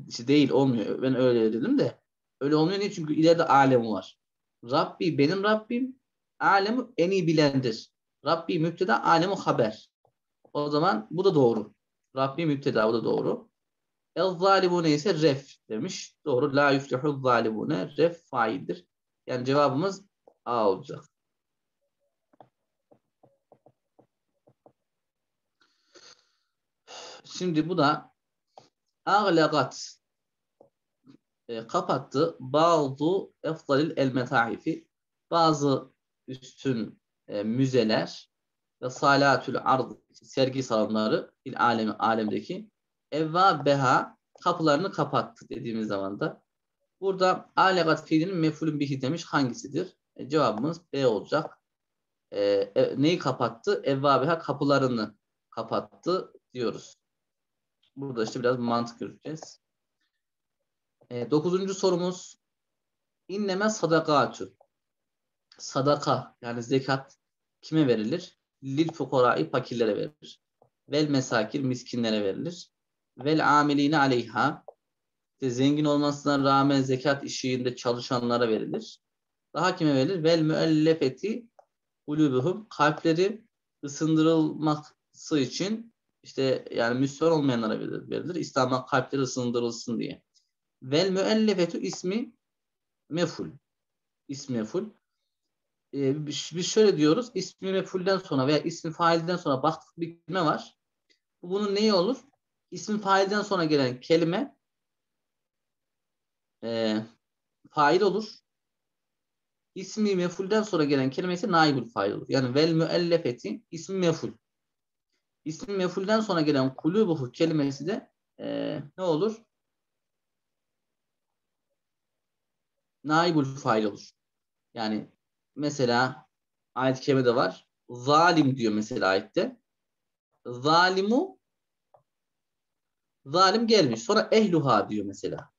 İşte değil olmuyor. Ben öyle dedim de. Öyle olmuyor niye? Çünkü ileride alemi var. Rabbi benim Rabbim alemi en iyi bilendir. Rabbi müpteda alemi haber. O zaman bu da doğru. Rabbi müpteda bu da doğru. El zalimune ise ref demiş. Doğru. La yuflihu zalimune ref faildir. Yani cevabımız A olacak. Şimdi bu da ağlagat e, kapattı. Bazı efdalil el metaifi bazı üstün e, müzeler ve salatül ard sergi salonları il alemi alemdeki evva beha kapılarını kapattı dediğimiz zaman da burada alegat fiilinin mefulün bihi demiş hangisidir? E, cevabımız B olacak. E, e, neyi kapattı? Evva beha kapılarını kapattı diyoruz. Burada işte biraz mantık yürüteceğiz. E, dokuzuncu sorumuz inneme sadakatü sadaka yani zekat kime verilir? Lil fukarai fakirlere verilir. Vel mesakir miskinlere verilir. Vel amiline aleyha işte zengin olmasına rağmen zekat işinde çalışanlara verilir. Daha kime verilir? Vel müellefeti ulubuhum kalpleri ısındırılması için işte yani Müslüman olmayanlara verilir. verilir. İslam'a kalpleri ısındırılsın diye. Vel müellefetü ismi meful. İsmi meful. Ee, biz şöyle diyoruz. İsmi mefulden sonra veya ismi failden sonra baktık bir kelime var. Bu bunun neyi olur? İsmi failden sonra gelen kelime e, fail olur. İsmi mefulden sonra gelen kelime ise naibul fail olur. Yani vel müellefeti ismi meful. İsmi mefulden sonra gelen kulubuhu kelimesi de e, ne olur? Naibul fail olur. Yani mesela ayet-i kerimede var. Zalim diyor mesela ayette. Zalimu zalim gelmiş. Sonra ehluha diyor mesela.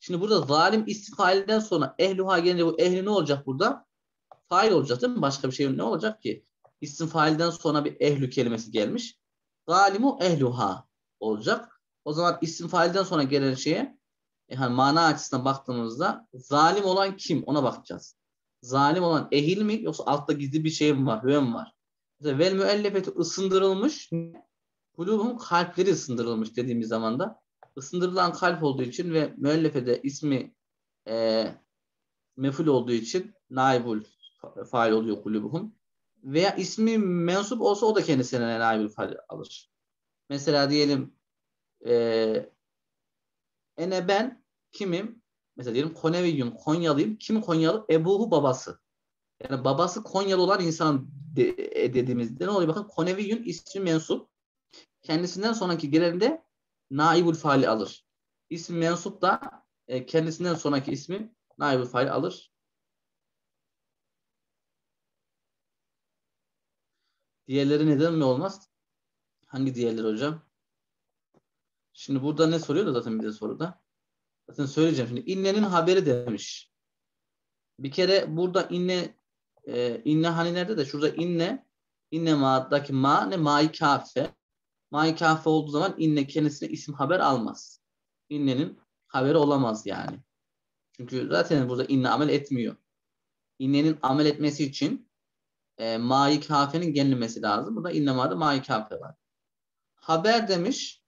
Şimdi burada zalim istifaleden sonra ehluha gelince bu ehli ne olacak burada? Fail olacak değil mi? Başka bir şey ne olacak ki? İsim failden sonra bir ehlü kelimesi gelmiş. Zalimu ehluha olacak. O zaman isim failden sonra gelen şeye yani mana açısından baktığımızda zalim olan kim? Ona bakacağız. Zalim olan ehil mi yoksa altta gizli bir şey mi var? Hüve mi var? Mesela vel müellefeti ısındırılmış. Kulubun kalpleri ısındırılmış dediğimiz zaman da ısındırılan kalp olduğu için ve müellefede ismi e, meful olduğu için naibul fail oluyor kulubuhum. Veya ismi mensup olsa o da kendisine naibul fail alır. Mesela diyelim e, ene ben kimim? Mesela diyelim Koneviyyum, Konyalıyım. Kim Konyalı? Ebuhu babası. Yani babası Konyalı olan insan de, e, dediğimizde ne oluyor? Bakın Koneviyyun ismi mensup. Kendisinden sonraki gelende naibul faali alır. İsmi mensup da e, kendisinden sonraki ismi naibul faali alır. Diğerleri neden mi olmaz? Hangi diğerleri hocam? Şimdi burada ne soruyor da zaten bize soruda. Zaten söyleyeceğim şimdi. İnnenin haberi demiş. Bir kere burada inne e, inne hani nerede de şurada inne inne ma'daki ma ne ma'i kafe. Ma'i kafe olduğu zaman inne kendisine isim haber almaz. İnnenin haberi olamaz yani. Çünkü zaten burada inne amel etmiyor. İnnenin amel etmesi için e, ma'i kafenin gelmesi lazım. Burada inne ma'da ma'i kafe var. Haber demiş.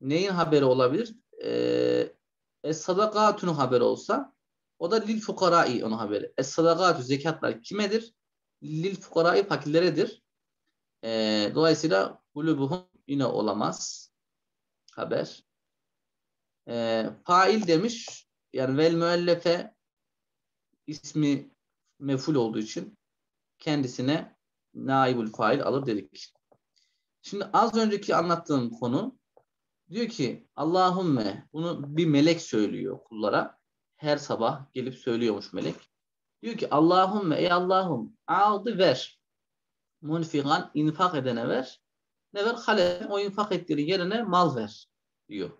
Neyin haberi olabilir? Eee Es sadakatun haber olsa o da lil fukarai onun haberi. Es sadakatü zekatlar kimedir? Lil fukarai fakirleredir. E, dolayısıyla kulubuhum yine olamaz. Haber. E, fail demiş. Yani vel müellefe ismi meful olduğu için kendisine naibul fail alır dedik. Şimdi az önceki anlattığım konu diyor ki Allahümme bunu bir melek söylüyor kullara. Her sabah gelip söylüyormuş melek. Diyor ki Allahümme ey Allah'ım aldı ver. Munfigan infak edene ver. Ne ver? Hale o infak ettiği yerine mal ver diyor.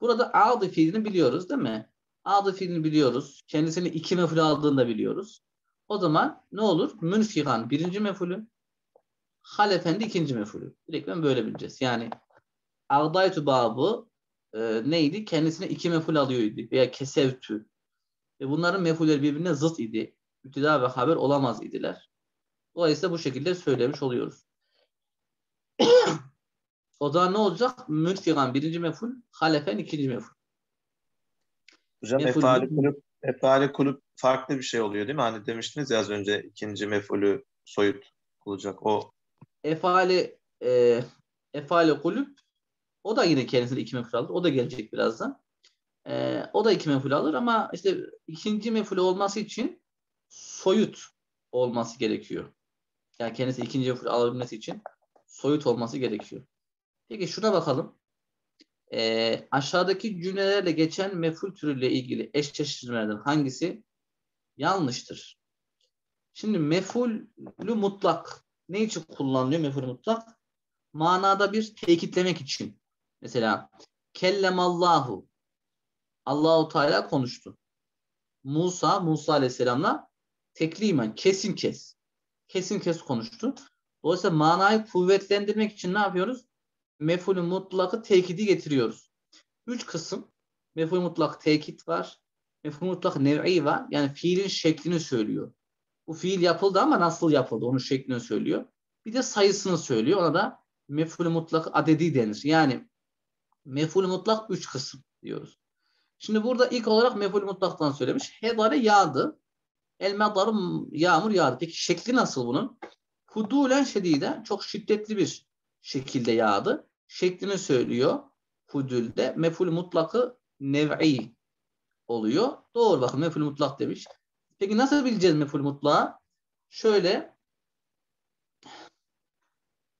Burada aldı fiilini biliyoruz değil mi? Aldı fiilini biliyoruz. Kendisini iki meful aldığını da biliyoruz. O zaman ne olur? Münfigan birinci mefulü. Halefendi ikinci mefulü. Direkt ben böyle bileceğiz. Yani Ağdaytu babı e, neydi? Kendisine iki meful alıyordu. Veya kesevtü. Ve bunların mefulleri birbirine zıt idi. Müpteda ve haber olamaz idiler. Dolayısıyla bu şekilde söylemiş oluyoruz. o zaman ne olacak? Münfigan birinci meful, halefen ikinci meful. Hocam Meful efali kulüp, efali kulüp farklı bir şey oluyor değil mi? Hani demiştiniz ya az önce ikinci mefulü soyut olacak. O Efali e, efali kulüp o da yine kendisine iki meful alır. O da gelecek birazdan. E, o da iki meful alır ama işte ikinci meful olması için soyut olması gerekiyor. Yani kendisi ikinci meful alabilmesi için soyut olması gerekiyor. Peki şuna bakalım. E, aşağıdaki cümlelerle geçen meful türüyle ilgili eşleştirmelerden hangisi yanlıştır? Şimdi mefulü mutlak ne için kullanılıyor mefulü mutlak? Manada bir tekitlemek için. Mesela kellemallahu Allahu Teala konuştu. Musa Musa Aleyhisselam'la teklimen kesin kes. Kesin kes konuştu. Dolayısıyla manayı kuvvetlendirmek için ne yapıyoruz? Mefulü mutlakı tekidi getiriyoruz. Üç kısım. Mefulü mutlak tekit var. Mefulü mutlak nev'i var. Yani fiilin şeklini söylüyor. Bu fiil yapıldı ama nasıl yapıldı onun şeklini söylüyor. Bir de sayısını söylüyor. Ona da mefulü mutlak adedi denir. Yani mefulü mutlak üç kısım diyoruz. Şimdi burada ilk olarak mefulü mutlaktan söylemiş. Hedare yağdı. El yağmur yağdı. Peki şekli nasıl bunun? Hudulen şedide çok şiddetli bir şekilde yağdı. Şeklini söylüyor. Hudülde meful mutlakı nev'i oluyor. Doğru bakın meful mutlak demiş. Peki nasıl bileceğiz meful mutlağı? Şöyle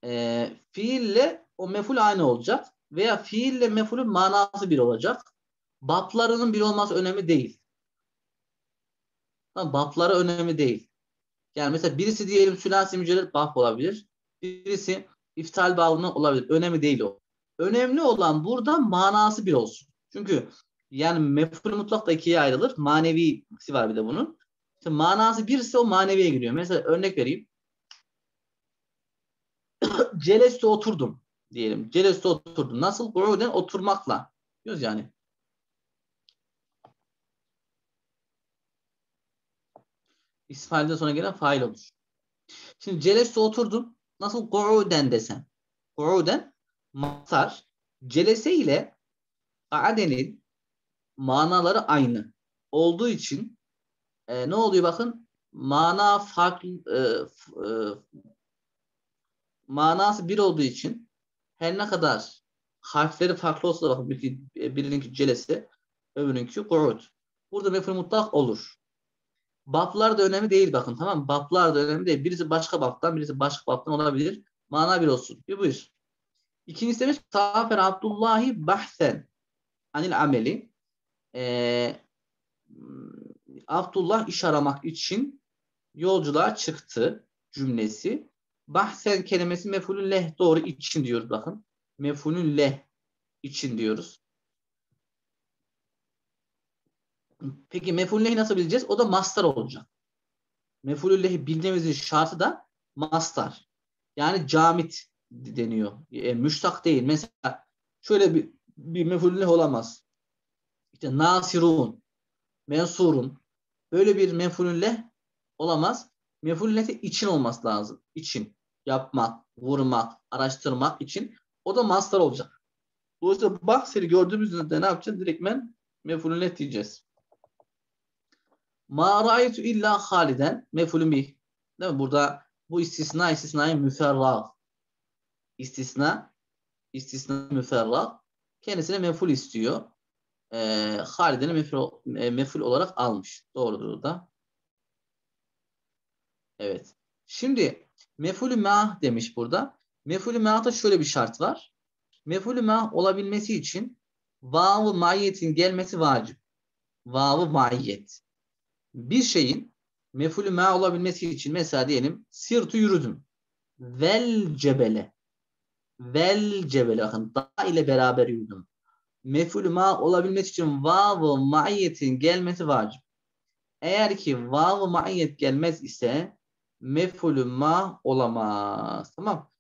e, fiille o meful aynı olacak veya fiille mefulün manası bir olacak. Baplarının bir olması önemli değil. Tamam, bapları önemli değil. Yani mesela birisi diyelim sülasi mücerred bap olabilir. Birisi iftal bağımlı olabilir. Önemli değil o. Önemli olan burada manası bir olsun. Çünkü yani meful mutlak da ikiye ayrılır. Manevisi var bir de bunun. İşte manası birse o maneviye giriyor. Mesela örnek vereyim. Celeste oturdum diyelim. Celeste oturdum. Nasıl? Guruden oturmakla. Diyoruz yani. İsmail'den sonra gelen fail olur. Şimdi celeste oturdum. Nasıl? Guruden desem. Guruden masar. Celese ile adenin manaları aynı olduğu için e, ne oluyor bakın? Mana farklı e, e, manası bir olduğu için her ne kadar harfleri farklı olsa da bakın bir, birininki celese öbürünki kurud. Burada mefhul mutlak olur. Baplar da önemli değil bakın tamam mı? Baplar da önemli değil. Birisi başka baptan birisi başka baptan olabilir. Mana bir olsun. Bir buyur. İkincisi demiş Safer Abdullahi bahsen anil ameli ee, Abdullah iş aramak için yolculuğa çıktı cümlesi. Bahsen kelimesi mefulün leh doğru için diyoruz bakın. Mefulün leh için diyoruz. Peki mefulün lehi nasıl bileceğiz? O da mastar olacak. Mefulün lehi bilmemizin şartı da mastar. Yani camit deniyor. E, müştak değil. Mesela şöyle bir, bir mefulün leh olamaz. İşte nasirun, mensurun böyle bir mefulün leh olamaz. Mefulün leh için olması lazım. İçin. Yapmak, vurmak, araştırmak için. O da mastar olacak. Dolayısıyla bahseri gördüğümüzde ne yapacağız? Direktmen mefulün leh diyeceğiz. Ma ra'aytu illa haliden mefulün bih. Değil mi? Burada bu istisna istisnayı müferrag. İstisna istisna müferrag. Kendisine meful istiyor. Ee, Halide'ni meful, e, meful olarak almış. Doğrudur da. Evet. Şimdi mefulü mah demiş burada. Mefulü mah'ta şöyle bir şart var. Mefulü mah olabilmesi için vav-ı maiyetin gelmesi vacip. Vav-ı maiyet. Bir şeyin mefulü ma olabilmesi için mesela diyelim sirtu yürüdüm. Vel cebele. Vel cebele. Bakın da ile beraber yürüdüm. Mefulü ma olabilmesi için vav-ı maiyetin gelmesi vacip. Eğer ki vav-ı maiyet gelmez ise mefulü ma olamaz. Tamam.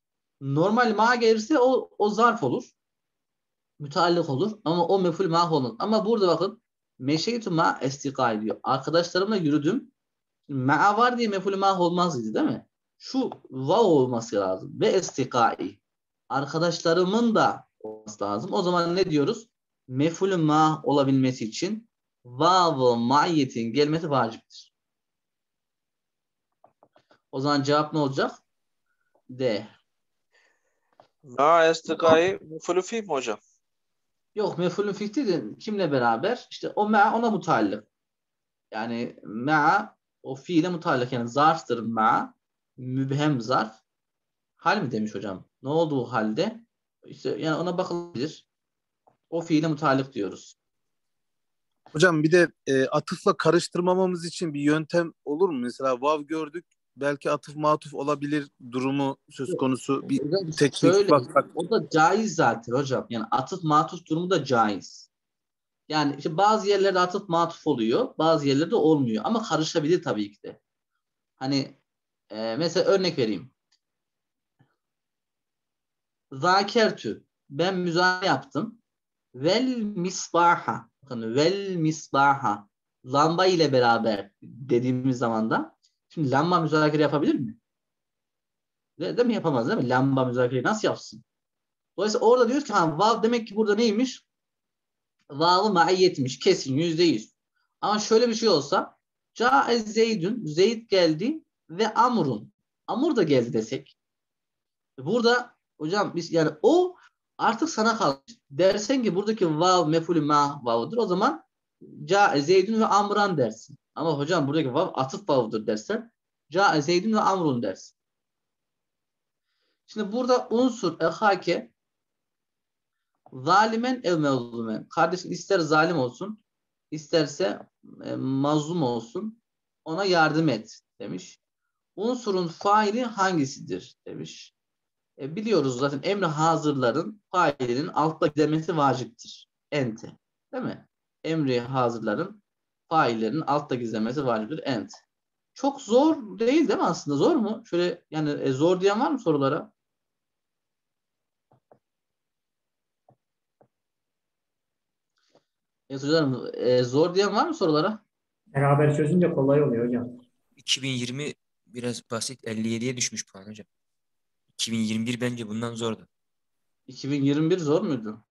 Normal ma gelirse o, o zarf olur. Müteallık olur. Ama o meful ma olmaz. Ama burada bakın meşeytu ma estika diyor. Arkadaşlarımla yürüdüm. Ma var diye meful ma olmaz dedi değil mi? Şu vav olması lazım. Ve estikai. Arkadaşlarımın da olması lazım. O zaman ne diyoruz? Meful ma olabilmesi için vav maiyetin gelmesi vaciptir. O zaman cevap ne olacak? D. Ma estikayı mefulü fi mi hocam? Yok mefulün fiili de kimle beraber? İşte o ma ona mutallık. Yani ma o fiile mutallık yani zarftır ma mübhem zarf. Hal mi demiş hocam? Ne olduğu halde? İşte yani ona bakılabilir. O fiile mutallık diyoruz. Hocam bir de e, atıfla karıştırmamamız için bir yöntem olur mu? Mesela vav gördük belki atıf matuf olabilir durumu söz konusu bir Hocam teknik şöyle, baksak. o da caiz zaten hocam. Yani atıf matuf durumu da caiz. Yani işte bazı yerlerde atıf matuf oluyor, bazı yerlerde olmuyor. Ama karışabilir tabii ki de. Hani e, mesela örnek vereyim. Zakertü. Ben müzakere yaptım. Vel misbaha. Bakın vel misbaha. Lamba ile beraber dediğimiz zaman da şimdi lamba müzakere yapabilir mi? De, değil mi yapamaz değil mi? Lamba müzakereyi nasıl yapsın? Dolayısıyla orada diyoruz ki ha, vav demek ki burada neymiş? Vav'ı maiyetmiş. Kesin yüzde yüz. Ama şöyle bir şey olsa Ca'e Zeydün, Zeyd geldi ve Amrun. Amr da geldi desek. Burada hocam biz yani o artık sana kalmış. Dersen ki buradaki vav mefulü ma vav'dır. O zaman Ca'e Zeydün ve Amran dersin. Ama hocam buradaki vav atıf vav'dır dersen Ca'e Zeydün ve Amrun dersin. Şimdi burada unsur ehake zalimen ev mevzumen. Kardeşin ister zalim olsun, isterse e, mazlum olsun. Ona yardım et demiş. Unsurun faili hangisidir demiş. E, biliyoruz zaten emri hazırların failinin altta gizlemesi vaciptir. Ente. Değil mi? Emri hazırların faillerin altta gizlemesi vaciptir. Ente. Çok zor değil değil mi aslında? Zor mu? Şöyle yani e, zor diyen var mı sorulara? Evet hocam e, zor diyen var mı sorulara? Beraber çözünce kolay oluyor hocam. 2020 biraz basit 57'ye düşmüş puan hocam. 2021 bence bundan zordu. 2021 zor muydu?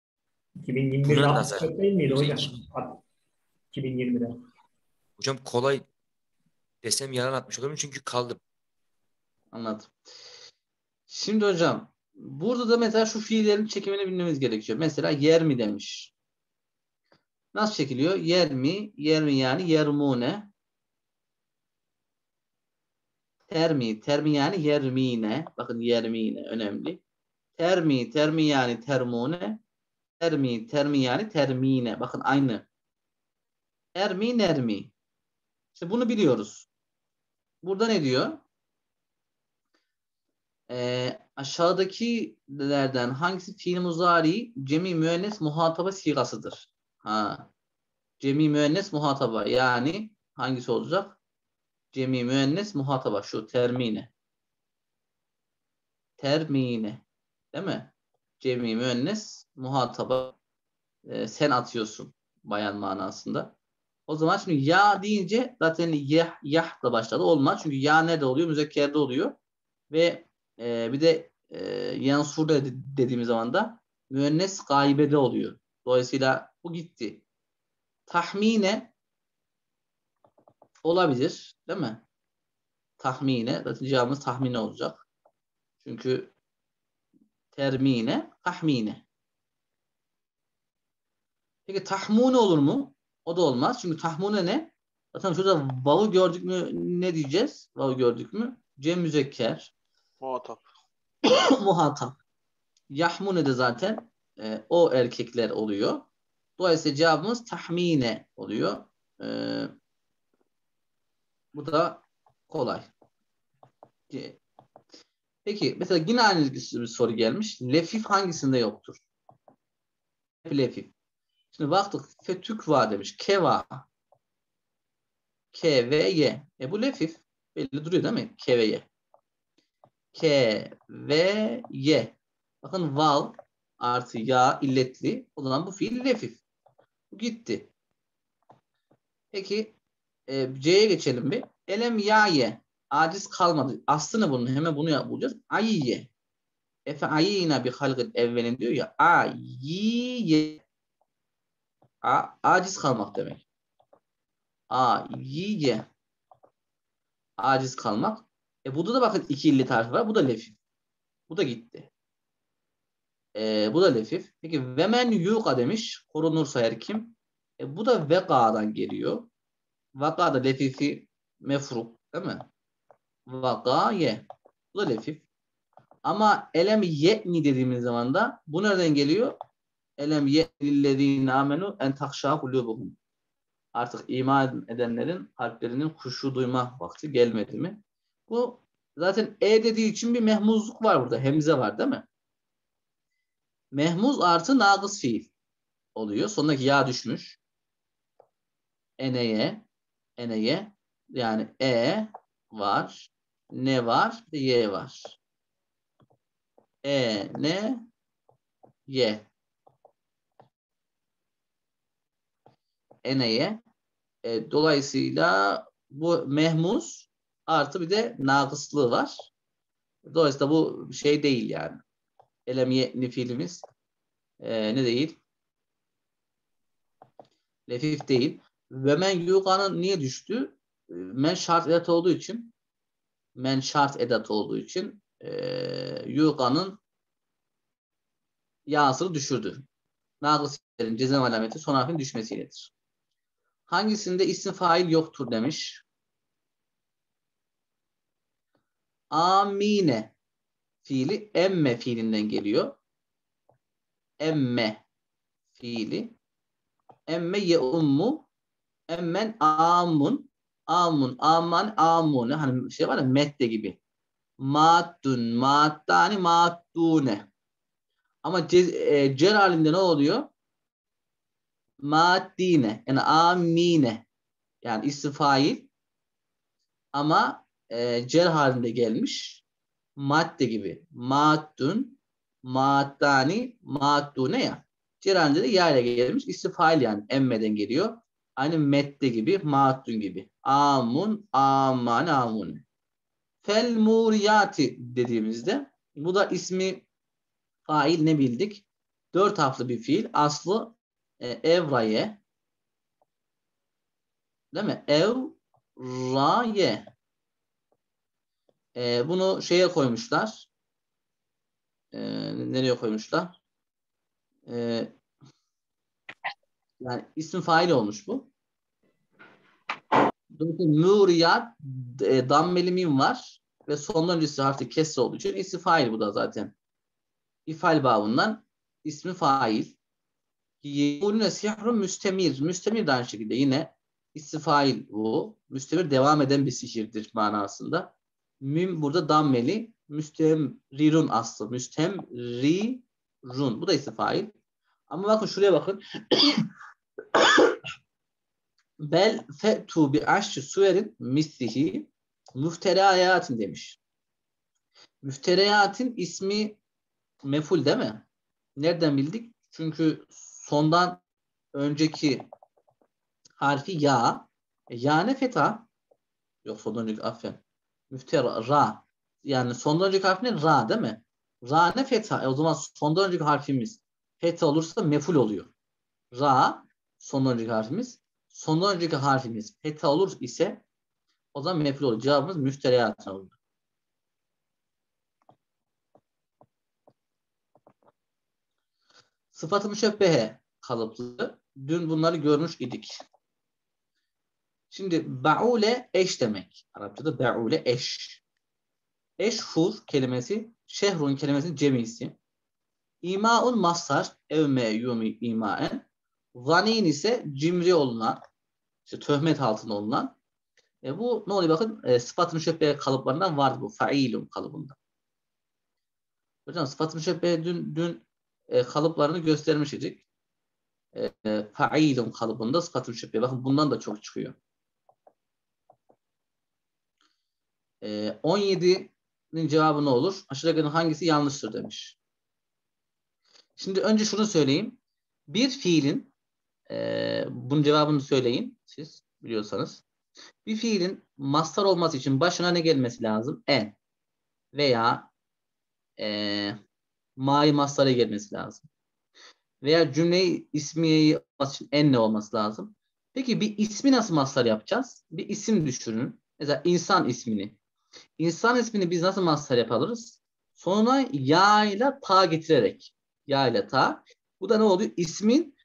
2021'de Buna nazar. 64 değil miydi hocam? Iki- 2020'de. Hocam kolay desem yalan atmış olurum çünkü kaldım. Anladım. Şimdi hocam burada da mesela şu fiillerin çekimini bilmemiz gerekiyor. Mesela yer mi demiş. Nasıl çekiliyor? Yer mi? Yer mi yani? Yermune. Termi. Termi yani yermine. Bakın yermine önemli. Termi. Termi yani termune. Termi. Termi yani termine. Bakın aynı. Ermi nermi. İşte bunu biliyoruz. Burada ne diyor? Ee, aşağıdakilerden hangisi fiil muzari cemi müennes muhataba sigasıdır? Ha. Cemi müennes muhataba yani hangisi olacak? Cemi müennes muhataba şu termine. Termine. Değil mi? Cemi müennes muhataba e, sen atıyorsun bayan manasında. O zaman şimdi ya deyince zaten yah, yah da başladı. Olmaz. Çünkü ya nerede oluyor? Müzekkerde oluyor. Ve e, bir de e, yansurda de- dediğimiz zaman da müennes gaibede oluyor. Dolayısıyla bu gitti. Tahmine olabilir. Değil mi? Tahmine. Zaten cevabımız tahmine olacak. Çünkü termine, tahmine. Peki tahmune olur mu? O da olmaz. Çünkü tahmune ne? Zaten şurada vav'ı gördük mü ne diyeceğiz? Vav'ı gördük mü? Cem müzekker. Muhatap. Muhatap. Yahmune de zaten e, o erkekler oluyor. Dolayısıyla cevabımız tahmine oluyor. E, bu da kolay. Peki mesela yine aynı bir soru gelmiş. Lefif hangisinde yoktur? Lefif. Şimdi baktık fetük var demiş. Keva. K ve Y. E bu lefif. Belli duruyor değil mi? K ve. Bakın val artı ya illetli. O zaman bu fiil lefif. Bu gitti. Peki e, C'ye geçelim bir. Elem ya ye. Aciz kalmadı. Aslında bunun hemen bunu bulacağız. Ayye. Efe ayina bir halgın evvelin diyor ya. Ayye. A, aciz kalmak demek. Ayye. Aciz kalmak. E burada da bakın iki illi tarifi var. Bu da lefif. Bu da gitti. E, bu da lefif. Peki vemen yuka demiş. Korunursa her kim? E, bu da veka'dan geliyor. Vaka da lefifi mefruk değil mi? Vaka ye. Bu da lefif. Ama elem ye'ni dediğimiz zaman da bu nereden geliyor? Elem ye'lillezine amenu en takşa kulubuhum. Artık iman edenlerin kalplerinin huşu duyma vakti gelmedi mi? Bu zaten e dediği için bir mehmuzluk var burada. Hemze var değil mi? Mehmuz artı nagıs fiil oluyor. Sondaki ya düşmüş. Eneye, eneye yani e var, ne var, y var. E, ne, y. Eneye. E, dolayısıyla bu mehmuz artı bir de nagıslığı var. Dolayısıyla bu şey değil yani. Elem ye'ni fiilimiz e, ne değil? Lefif değil. Ve men yuqanın niye düştü? E, Men şart edat olduğu için men şart edat olduğu için e, yuqanın yağsını düşürdü. Nagıs cezem alameti son harfin düşmesiyledir. Hangisinde isim fail yoktur demiş. Amine fiili emme fiilinden geliyor. Emme fiili. Emme ye ummu. Emmen amun. Amun, aman, amune. Hani şey var ya mette gibi. Maddun, maddani, maddune. Ama ce, e, halinde ne oluyor? Maddine. Yani amine. Yani isim fail. Ama e, cer halinde gelmiş. Madde gibi. Maddun, maddani, maddune ya. Cer halinde de ya gelmiş. İsim fail yani. Emmeden geliyor. Aynı medde gibi, maddun gibi. Amun, aman, amun. Fel muriyati dediğimizde bu da ismi fail ne bildik? Dört harfli bir fiil. Aslı e, evraye. Değil mi? Evraye. E, bunu şeye koymuşlar. E, nereye koymuşlar? E, yani isim fail olmuş bu. Dolayısıyla Muriyat e, dammeli var ve sondan öncesi harfi kesre olduğu için isim fail bu da zaten. İfal babından ismi fail. Yemulüne sihrun müstemir. Müstemir de aynı şekilde yine isim fail bu. Müstemir devam eden bir sihirdir manasında. Mim burada dammeli. Müstemrirun aslı. Müstemrirun. Bu da isim fail. Ama bakın şuraya bakın. Bel fe'tu bi aşçı suverin mislihi müfteriyatın demiş. Müfteriyatın ismi meful değil mi? Nereden bildik? Çünkü sondan önceki harfi ya. E, ya ne feta? Yok sondan önceki affen. Müftera ra. Yani sondan önceki harf ne? Ra değil mi? Ra ne feta? E, o zaman sondan önceki harfimiz feta olursa meful oluyor. Ra sondan önceki harfimiz. Sondan önceki harfimiz feta olur ise o zaman meful olur. Cevabımız müfteriyatın olur. Sıfatı müşebbehe kalıplı. Dün bunları görmüş idik. Şimdi ba'ule eş demek. Arapçada ba'ule eş. Eşhur kelimesi şehrun kelimesinin cemisi. İmaun masar evme yumi imaen. Zanin ise cimri olunan, işte töhmet altında olunan. E bu ne oluyor bakın e, sıfat-ı müşebbehe kalıplarından vardı bu. Failun kalıbında. Hocam sıfat-ı müşebbehe dün, dün e, kalıplarını göstermiştik. E, e, failun kalıbında sıfat-ı müşebbehe. Bakın bundan da çok çıkıyor. E, 17'nin cevabı ne olur? Aşağıdakilerin hangisi yanlıştır demiş. Şimdi önce şunu söyleyeyim. Bir fiilin e, bunun cevabını söyleyin siz biliyorsanız. Bir fiilin mastar olması için başına ne gelmesi lazım? En veya e, mai mastarı gelmesi lazım. Veya cümleyi ismiyeyi için en ne olması lazım? Peki bir ismi nasıl mastar yapacağız? Bir isim düşünün. Mesela insan ismini. İnsan ismini biz nasıl mastar yaparız? Sonuna ya ile ta getirerek. Ya ile ta. Bu da ne oluyor? İsmin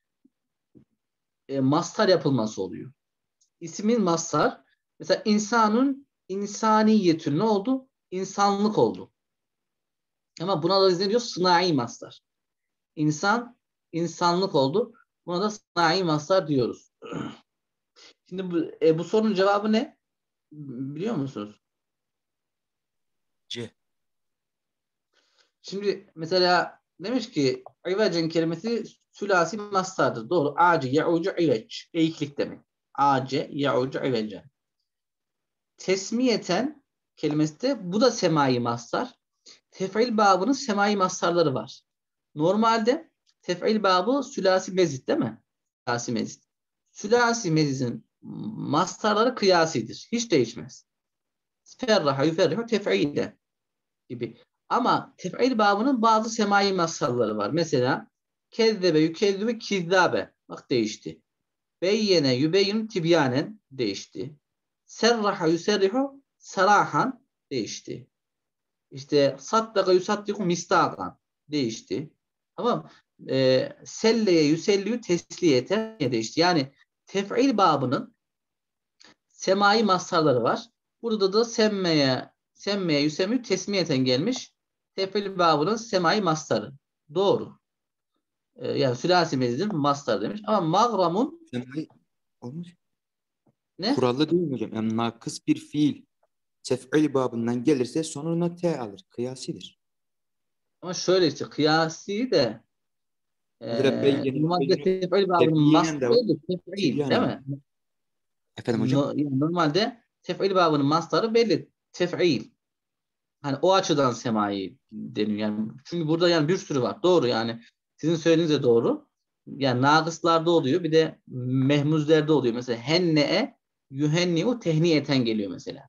e, mastar yapılması oluyor. İsmin mastar. Mesela insanın insaniyetün ne oldu? İnsanlık oldu. Ama buna da ne diyor? Sınai mastar. İnsan insanlık oldu. Buna da sınai mastar diyoruz. Şimdi bu, e, bu sorunun cevabı ne? Biliyor musunuz? C. Şimdi mesela demiş ki İvecin kelimesi sülasi mastardır. Doğru. Aci, ya'ucu, iveç. Eğiklik demek. Ace, ya'ucu, ivece. Tesmiyeten kelimesi de bu da semai mastar. Tef'il babının semai mastarları var. Normalde tef'il babı sülasi mezit değil mi? Sülasi mezit. Sülasi mezidin mastarları kıyasidir. Hiç değişmez. Ferraha, yüferrihu, tef'ile gibi. Ama tef'il babının bazı semai mastarları var. Mesela kezzebe, yükezzebe, kizzabe. Bak değişti. Beyyene, yübeyyün, tibyanen değişti. Serraha, yüserrihu, sarahan değişti. İşte saddaka, yusaddiku, mistakan değişti. Tamam e, selleye, yüselliyü, tesliyete değişti. Yani tef'il babının semai mastarları var. Burada da semmeye, semmeye, yüsemü, tesmiyeten gelmiş. Tef'il babının semai mastarı. Doğru. Ee, yani sülasi mezidin mastar demiş. Ama magramun Semai olmuş. ne? Kurallı değil mi hocam? Yani nakıs bir fiil tef'il babından gelirse sonuna t alır. Kıyasidir. Ama şöyle işte kıyasi de e, normalde tef'il babının mastarı tef'il değil mi? Efendim hocam? No- yani normalde tef'il babının mastarı belli. Tef'il. Hani o açıdan semai deniyor. Yani çünkü burada yani bir sürü var. Doğru yani. Sizin söylediğiniz de doğru. Yani nagıslarda oluyor. Bir de mehmuzlerde oluyor. Mesela henne'e yuhenni'u tehniyeten geliyor mesela.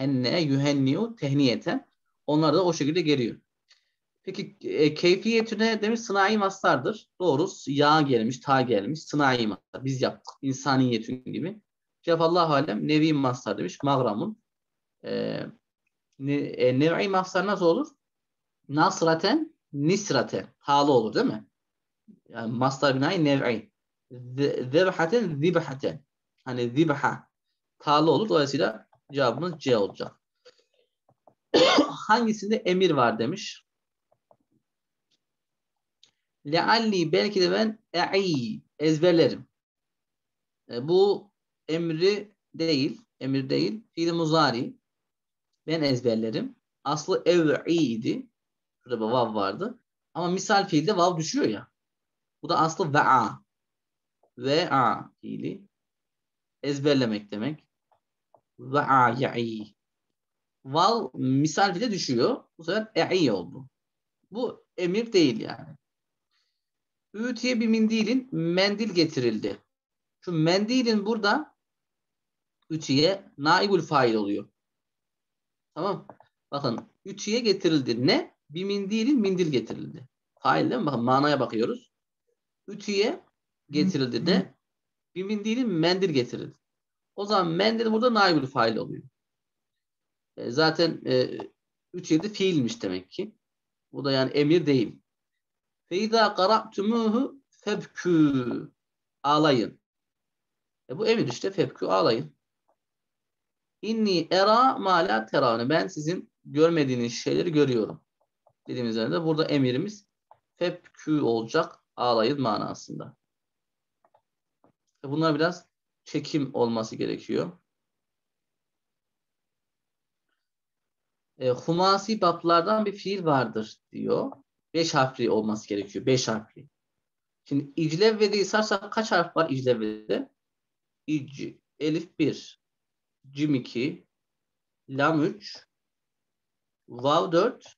Henne'e yuhenni'u tehniyeten. Onlar da o şekilde geliyor. Peki e, keyfiyetine demiş sınai mastardır. Doğru. Ya gelmiş, ta gelmiş. Sınai mastar. Biz yaptık. İnsaniyetün gibi. Cevap Allah alem nevi mastar demiş. Magramun. E, ne, e, nev'i mastar nasıl olur? Nasraten, nisraten. Halı olur değil mi? Yani mastar binayı nev'i. Zebhaten, zibhaten. Hani zibha. Halı olur. Dolayısıyla cevabımız C olacak. Hangisinde emir var demiş. Lealli belki de ben e'i ezberlerim. E, bu emri değil, emir değil, fiil muzari. Ben ezberlerim. Aslı ev'i idi. Şurada vav vardı. Ama misal fiilde vav düşüyor ya. Bu da aslı ve'a. Ve'a fiili. Ezberlemek demek. Ve'a ya'i. Vav misal fiilde düşüyor. Bu sefer e'i oldu. Bu emir değil yani. Ütiye bir mindilin mendil getirildi. Şu mendilin burada ütiye naibul fail oluyor. Tamam. Bakın ütiye getirildi. Ne? Bir mindilin mindil getirildi. Fail değil mi? Bakın manaya bakıyoruz. Ütüye getirildi de bir mindilin mendil getirildi. O zaman mendil burada naibül fail oluyor. E, zaten e, 3-7 fiilmiş demek ki. Bu da yani emir değil. Feyda kara'tumuhu febkü ağlayın. E bu emir işte febkü ağlayın. İnni era ma la teravne. Ben sizin görmediğiniz şeyleri görüyorum. Dediğimiz üzerinde burada emirimiz febkü olacak ağlayın manasında. E bunlar biraz çekim olması gerekiyor. E, humasi bablardan bir fiil vardır diyor. Beş harfli olması gerekiyor. Beş harfli. Şimdi iclevve'de sarsak kaç harf var iclevve'de? İc, elif 1, cim 2, lam 3, vav 4,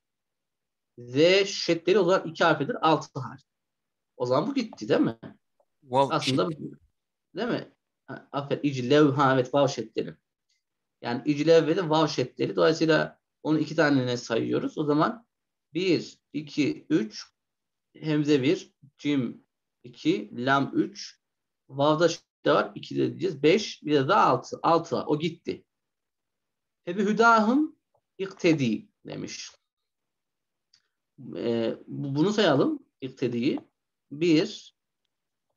z şeddeli olarak iki harfidir. Altı harf. O zaman bu gitti değil mi? Vav Aslında değil mi? affet iclevha evet vav. Yani iclev ve de vav. Dolayısıyla onu iki tanene sayıyoruz. O zaman bir, iki, üç, hemze bir, cim iki, lam üç, vavda şiddet var, iki de diyeceğiz. Beş, bir de daha altı. Altı o gitti. Ebi Hüdahım iktedi demiş. Ee, bunu sayalım, iktediyi. Bir,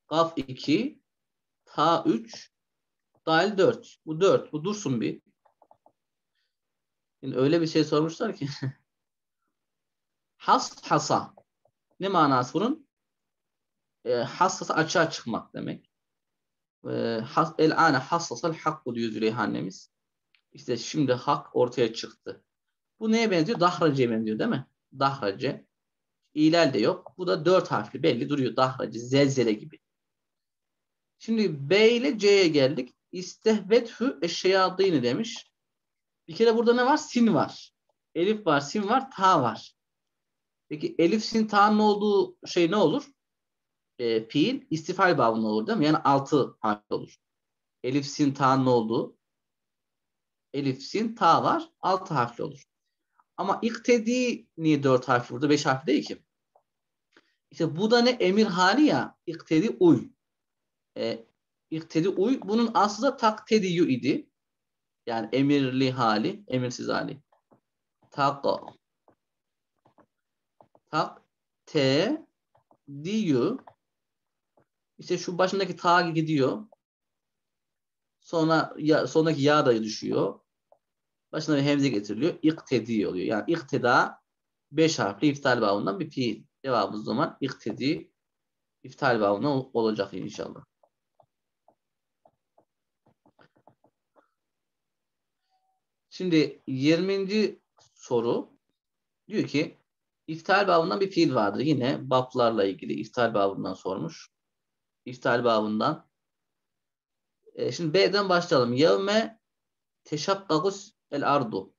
kaf iki, K3 dahil 4. Bu 4. Bu dursun bir. Şimdi öyle bir şey sormuşlar ki. has hasa. Ne manası bunun? E, hassas açığa çıkmak demek. E, has, el ane hassasal hakku diyor Züleyha annemiz. İşte şimdi hak ortaya çıktı. Bu neye benziyor? Dahrace'ye benziyor değil mi? Dahrace. İlal de yok. Bu da dört harfli belli duruyor. Dahrace, zelzele gibi. Şimdi B ile C'ye geldik. İstehvethü eşşeyadîni demiş. Bir kere burada ne var? Sin var. Elif var, sin var, ta var. Peki elif, sin, ta'nın olduğu şey ne olur? E, fiil istifal babında olur değil mi? Yani altı harf olur. Elif, sin, ta'nın olduğu elif, sin, ta var. Altı harfli olur. Ama iktedi niye dört harfli burada? Beş harfli değil ki. İşte bu da ne? Emir hali ya. İktedi uy. E, iktedi uy. Bunun aslında taktediyu idi. Yani emirli hali, emirsiz hali. Tak tak te diyu işte şu başındaki ta gidiyor. Sonra ya, sonraki ya da düşüyor. Başına bir hemze getiriliyor. İktedi oluyor. Yani iktida beş harfli iftal babından bir fiil. Cevabı o zaman iktedi iftal babından ol- olacak inşallah. Şimdi 20. soru diyor ki iftal babından bir fiil vardır. Yine bablarla ilgili iftal babından sormuş. İftal babından. E, şimdi B'den başlayalım. Yevme teşakkagus el ardu.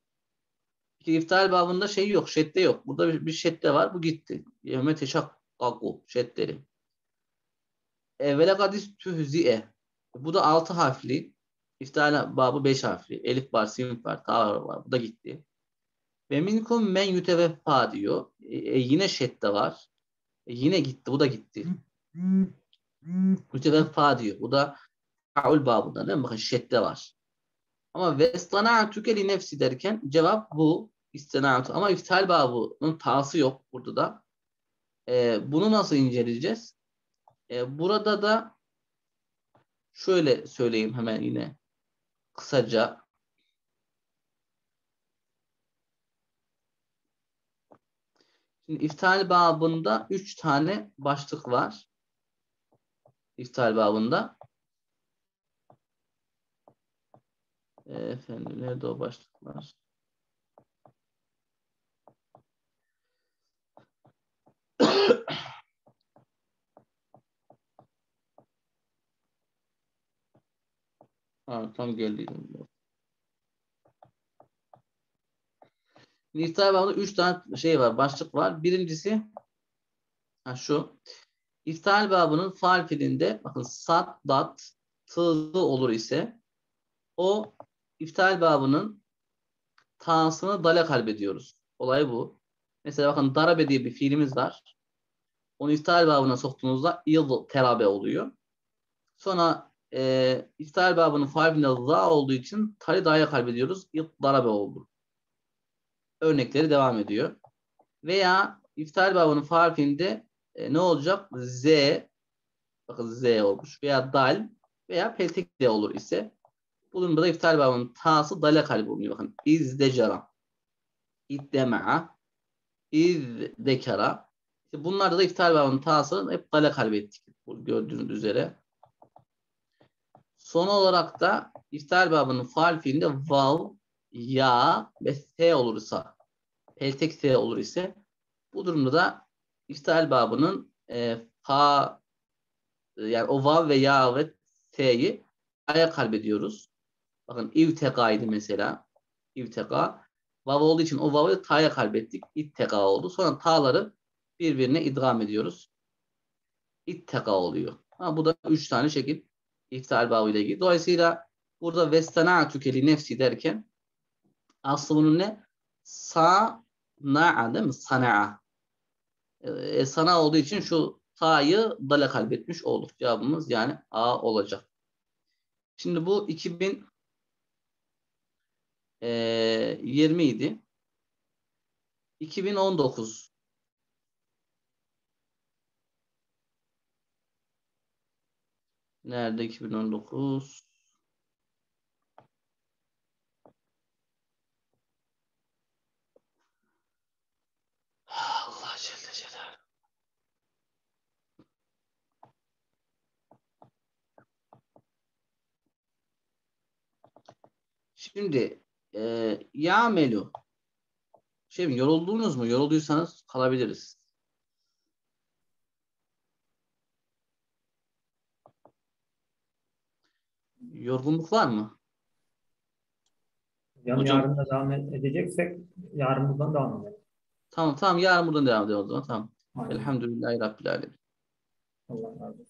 İki iftal babında şey yok, şedde yok. Burada bir, bir şedde var, bu gitti. Yevme teşakkaku, şeddeli. Evvele kadis tühzi'e. Bu da altı harfli. İftihal babı beş harfli. Elif var, sin var, ta var. Bu da gitti. Ve minkum men yuteveffa diyor. E, e, yine şedde var. E, yine gitti. Bu da gitti. Müteveffa diyor. Bu da faul babında değil mi? Bakın şedde var. Ama vestana'tuke li nefsi derken cevap bu. İstena'tu. Ama iftihal babının ta'sı yok burada da. E, bunu nasıl inceleyeceğiz? E, burada da şöyle söyleyeyim hemen yine kısaca. Şimdi iftihal babında üç tane başlık var. İftihal babında. Efendim nerede o başlıklar? Ha, tam geldiydim. İftihal babında üç tane şey var, başlık var. Birincisi ha, şu. İftihal babının faal fiilinde bakın sat, dat, tığ olur ise o iftihal babının ta'sını dale kalbediyoruz. Olay bu. Mesela bakın darabe diye bir fiilimiz var. Onu iftihal babına soktuğunuzda il terabe oluyor. Sonra e, iftihal babının faal fiilinde za olduğu için tali daya kalbediyoruz. Il darabe oldu. Örnekleri devam ediyor. Veya iftihal babının faal fiilinde e, ne olacak? Z bakın Z olmuş veya dal veya peltek de olur ise bu durumda da iftihal babının ta'sı dale kalbi bulunuyor. Bakın izdecera. iddema'a, iz dekara. İşte bunlarda da iftar babının ta'sını hep dale kalbettik. Bu gördüğünüz üzere. Son olarak da iftar babının faal fiilinde vav, ya ve s olursa, peltek s olur ise bu durumda da iftar babının e, fa yani o vav ve ya ve t'yi aya kalbediyoruz. Bakın ivtekaydı mesela. İvteka. Vav olduğu için o vav'ı ta'ya kalbettik. İtteka oldu. Sonra ta'ları birbirine idgam ediyoruz. İtteka oluyor. Ha, bu da üç tane şekil iftal babı ile ilgili. Dolayısıyla burada vestana'tu keli nefsi derken aslı bunun ne? Sana'a değil mi? Sana'a. E, sana olduğu için şu ta'yı dale kalbetmiş olduk. Cevabımız yani A olacak. Şimdi bu 2000 e, 20 idi. 2019 Nerede 2019? Allah Celle Celaluhu. Şimdi e, ya Melu şey mi yoruldunuz mu? Yorulduysanız kalabiliriz. Yorgunluk var mı? Yani Hocam- yarın da devam edeceksek yarın buradan devam edelim. Tamam tamam yarın buradan devam edelim o zaman. Tamam. Aynen. Elhamdülillahi Rabbil Alemin. Allah razı olsun.